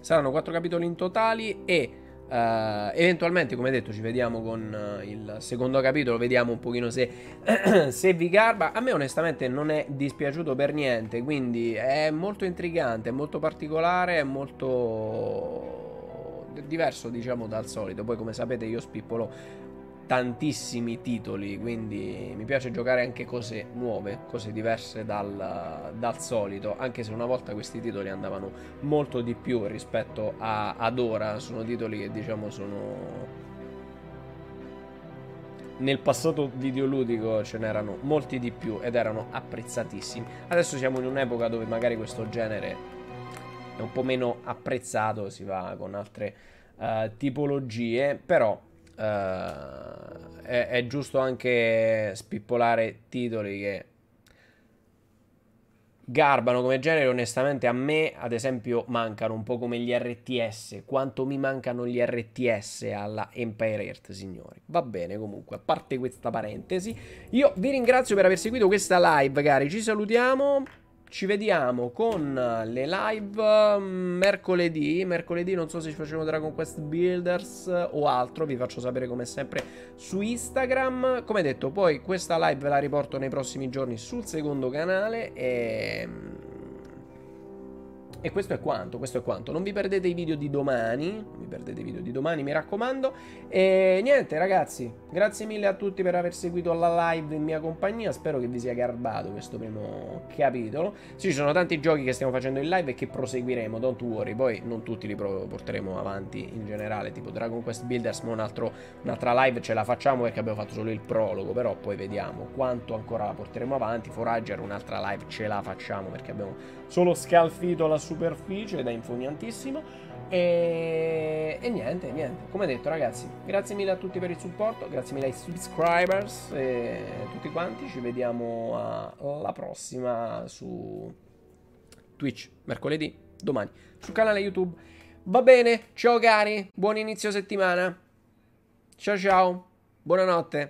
Saranno quattro capitoli in totali e uh, eventualmente, come detto, ci vediamo con uh, il secondo capitolo, vediamo un pochino se, *clears throat* se vi garba. A me onestamente non è dispiaciuto per niente, quindi è molto intrigante, è molto particolare, è molto diverso diciamo dal solito. Poi come sapete io spippolo tantissimi titoli, quindi mi piace giocare anche cose nuove, cose diverse dal, dal, solito, anche se una volta questi titoli andavano molto di più rispetto a, ad ora, sono titoli che diciamo sono... Nel passato videoludico ce n'erano molti di più ed erano apprezzatissimi. Adesso siamo in un'epoca dove magari questo genere è un po' meno apprezzato, si va con altre uh, tipologie, però Uh, è, è, giusto anche spippolare titoli che garbano come genere. Onestamente, a me, ad esempio, mancano un po' come gli RTS. Quanto mi mancano gli RTS alla Empire Earth, signori. Va bene, comunque, a parte questa parentesi, io vi ringrazio per aver seguito questa live, cari. Ci salutiamo ci vediamo con le live mm, mercoledì. Mercoledì non so se ci facciamo Dragon Quest Builders o altro, vi faccio sapere come sempre su Instagram. Come detto, poi questa live ve la riporto nei prossimi giorni sul secondo canale e mm, e questo è quanto, questo è quanto. Non vi perdete i video di domani, non vi perdete i video di domani, mi raccomando. E niente, ragazzi, grazie mille a tutti per aver seguito la live in mia compagnia. Spero che vi sia garbato questo primo capitolo. Sì, ci sono tanti giochi che stiamo facendo in live e che proseguiremo, don't worry. Poi non tutti li porteremo avanti in generale, tipo Dragon Quest Builders, ma un un'altra live ce la facciamo perché abbiamo fatto solo il prologo, però poi vediamo quanto ancora la porteremo avanti. Forager, un'altra live ce la facciamo perché abbiamo solo scalfito la superficie ed è infognantissimo. E, e niente, niente. Come detto, ragazzi, grazie mille a tutti per il supporto, grazie mille ai subscribers e tutti quanti. Ci vediamo alla prossima su Twitch mercoledì, domani, sul canale YouTube. Va bene, ciao cari, buon inizio settimana. Ciao ciao, buonanotte.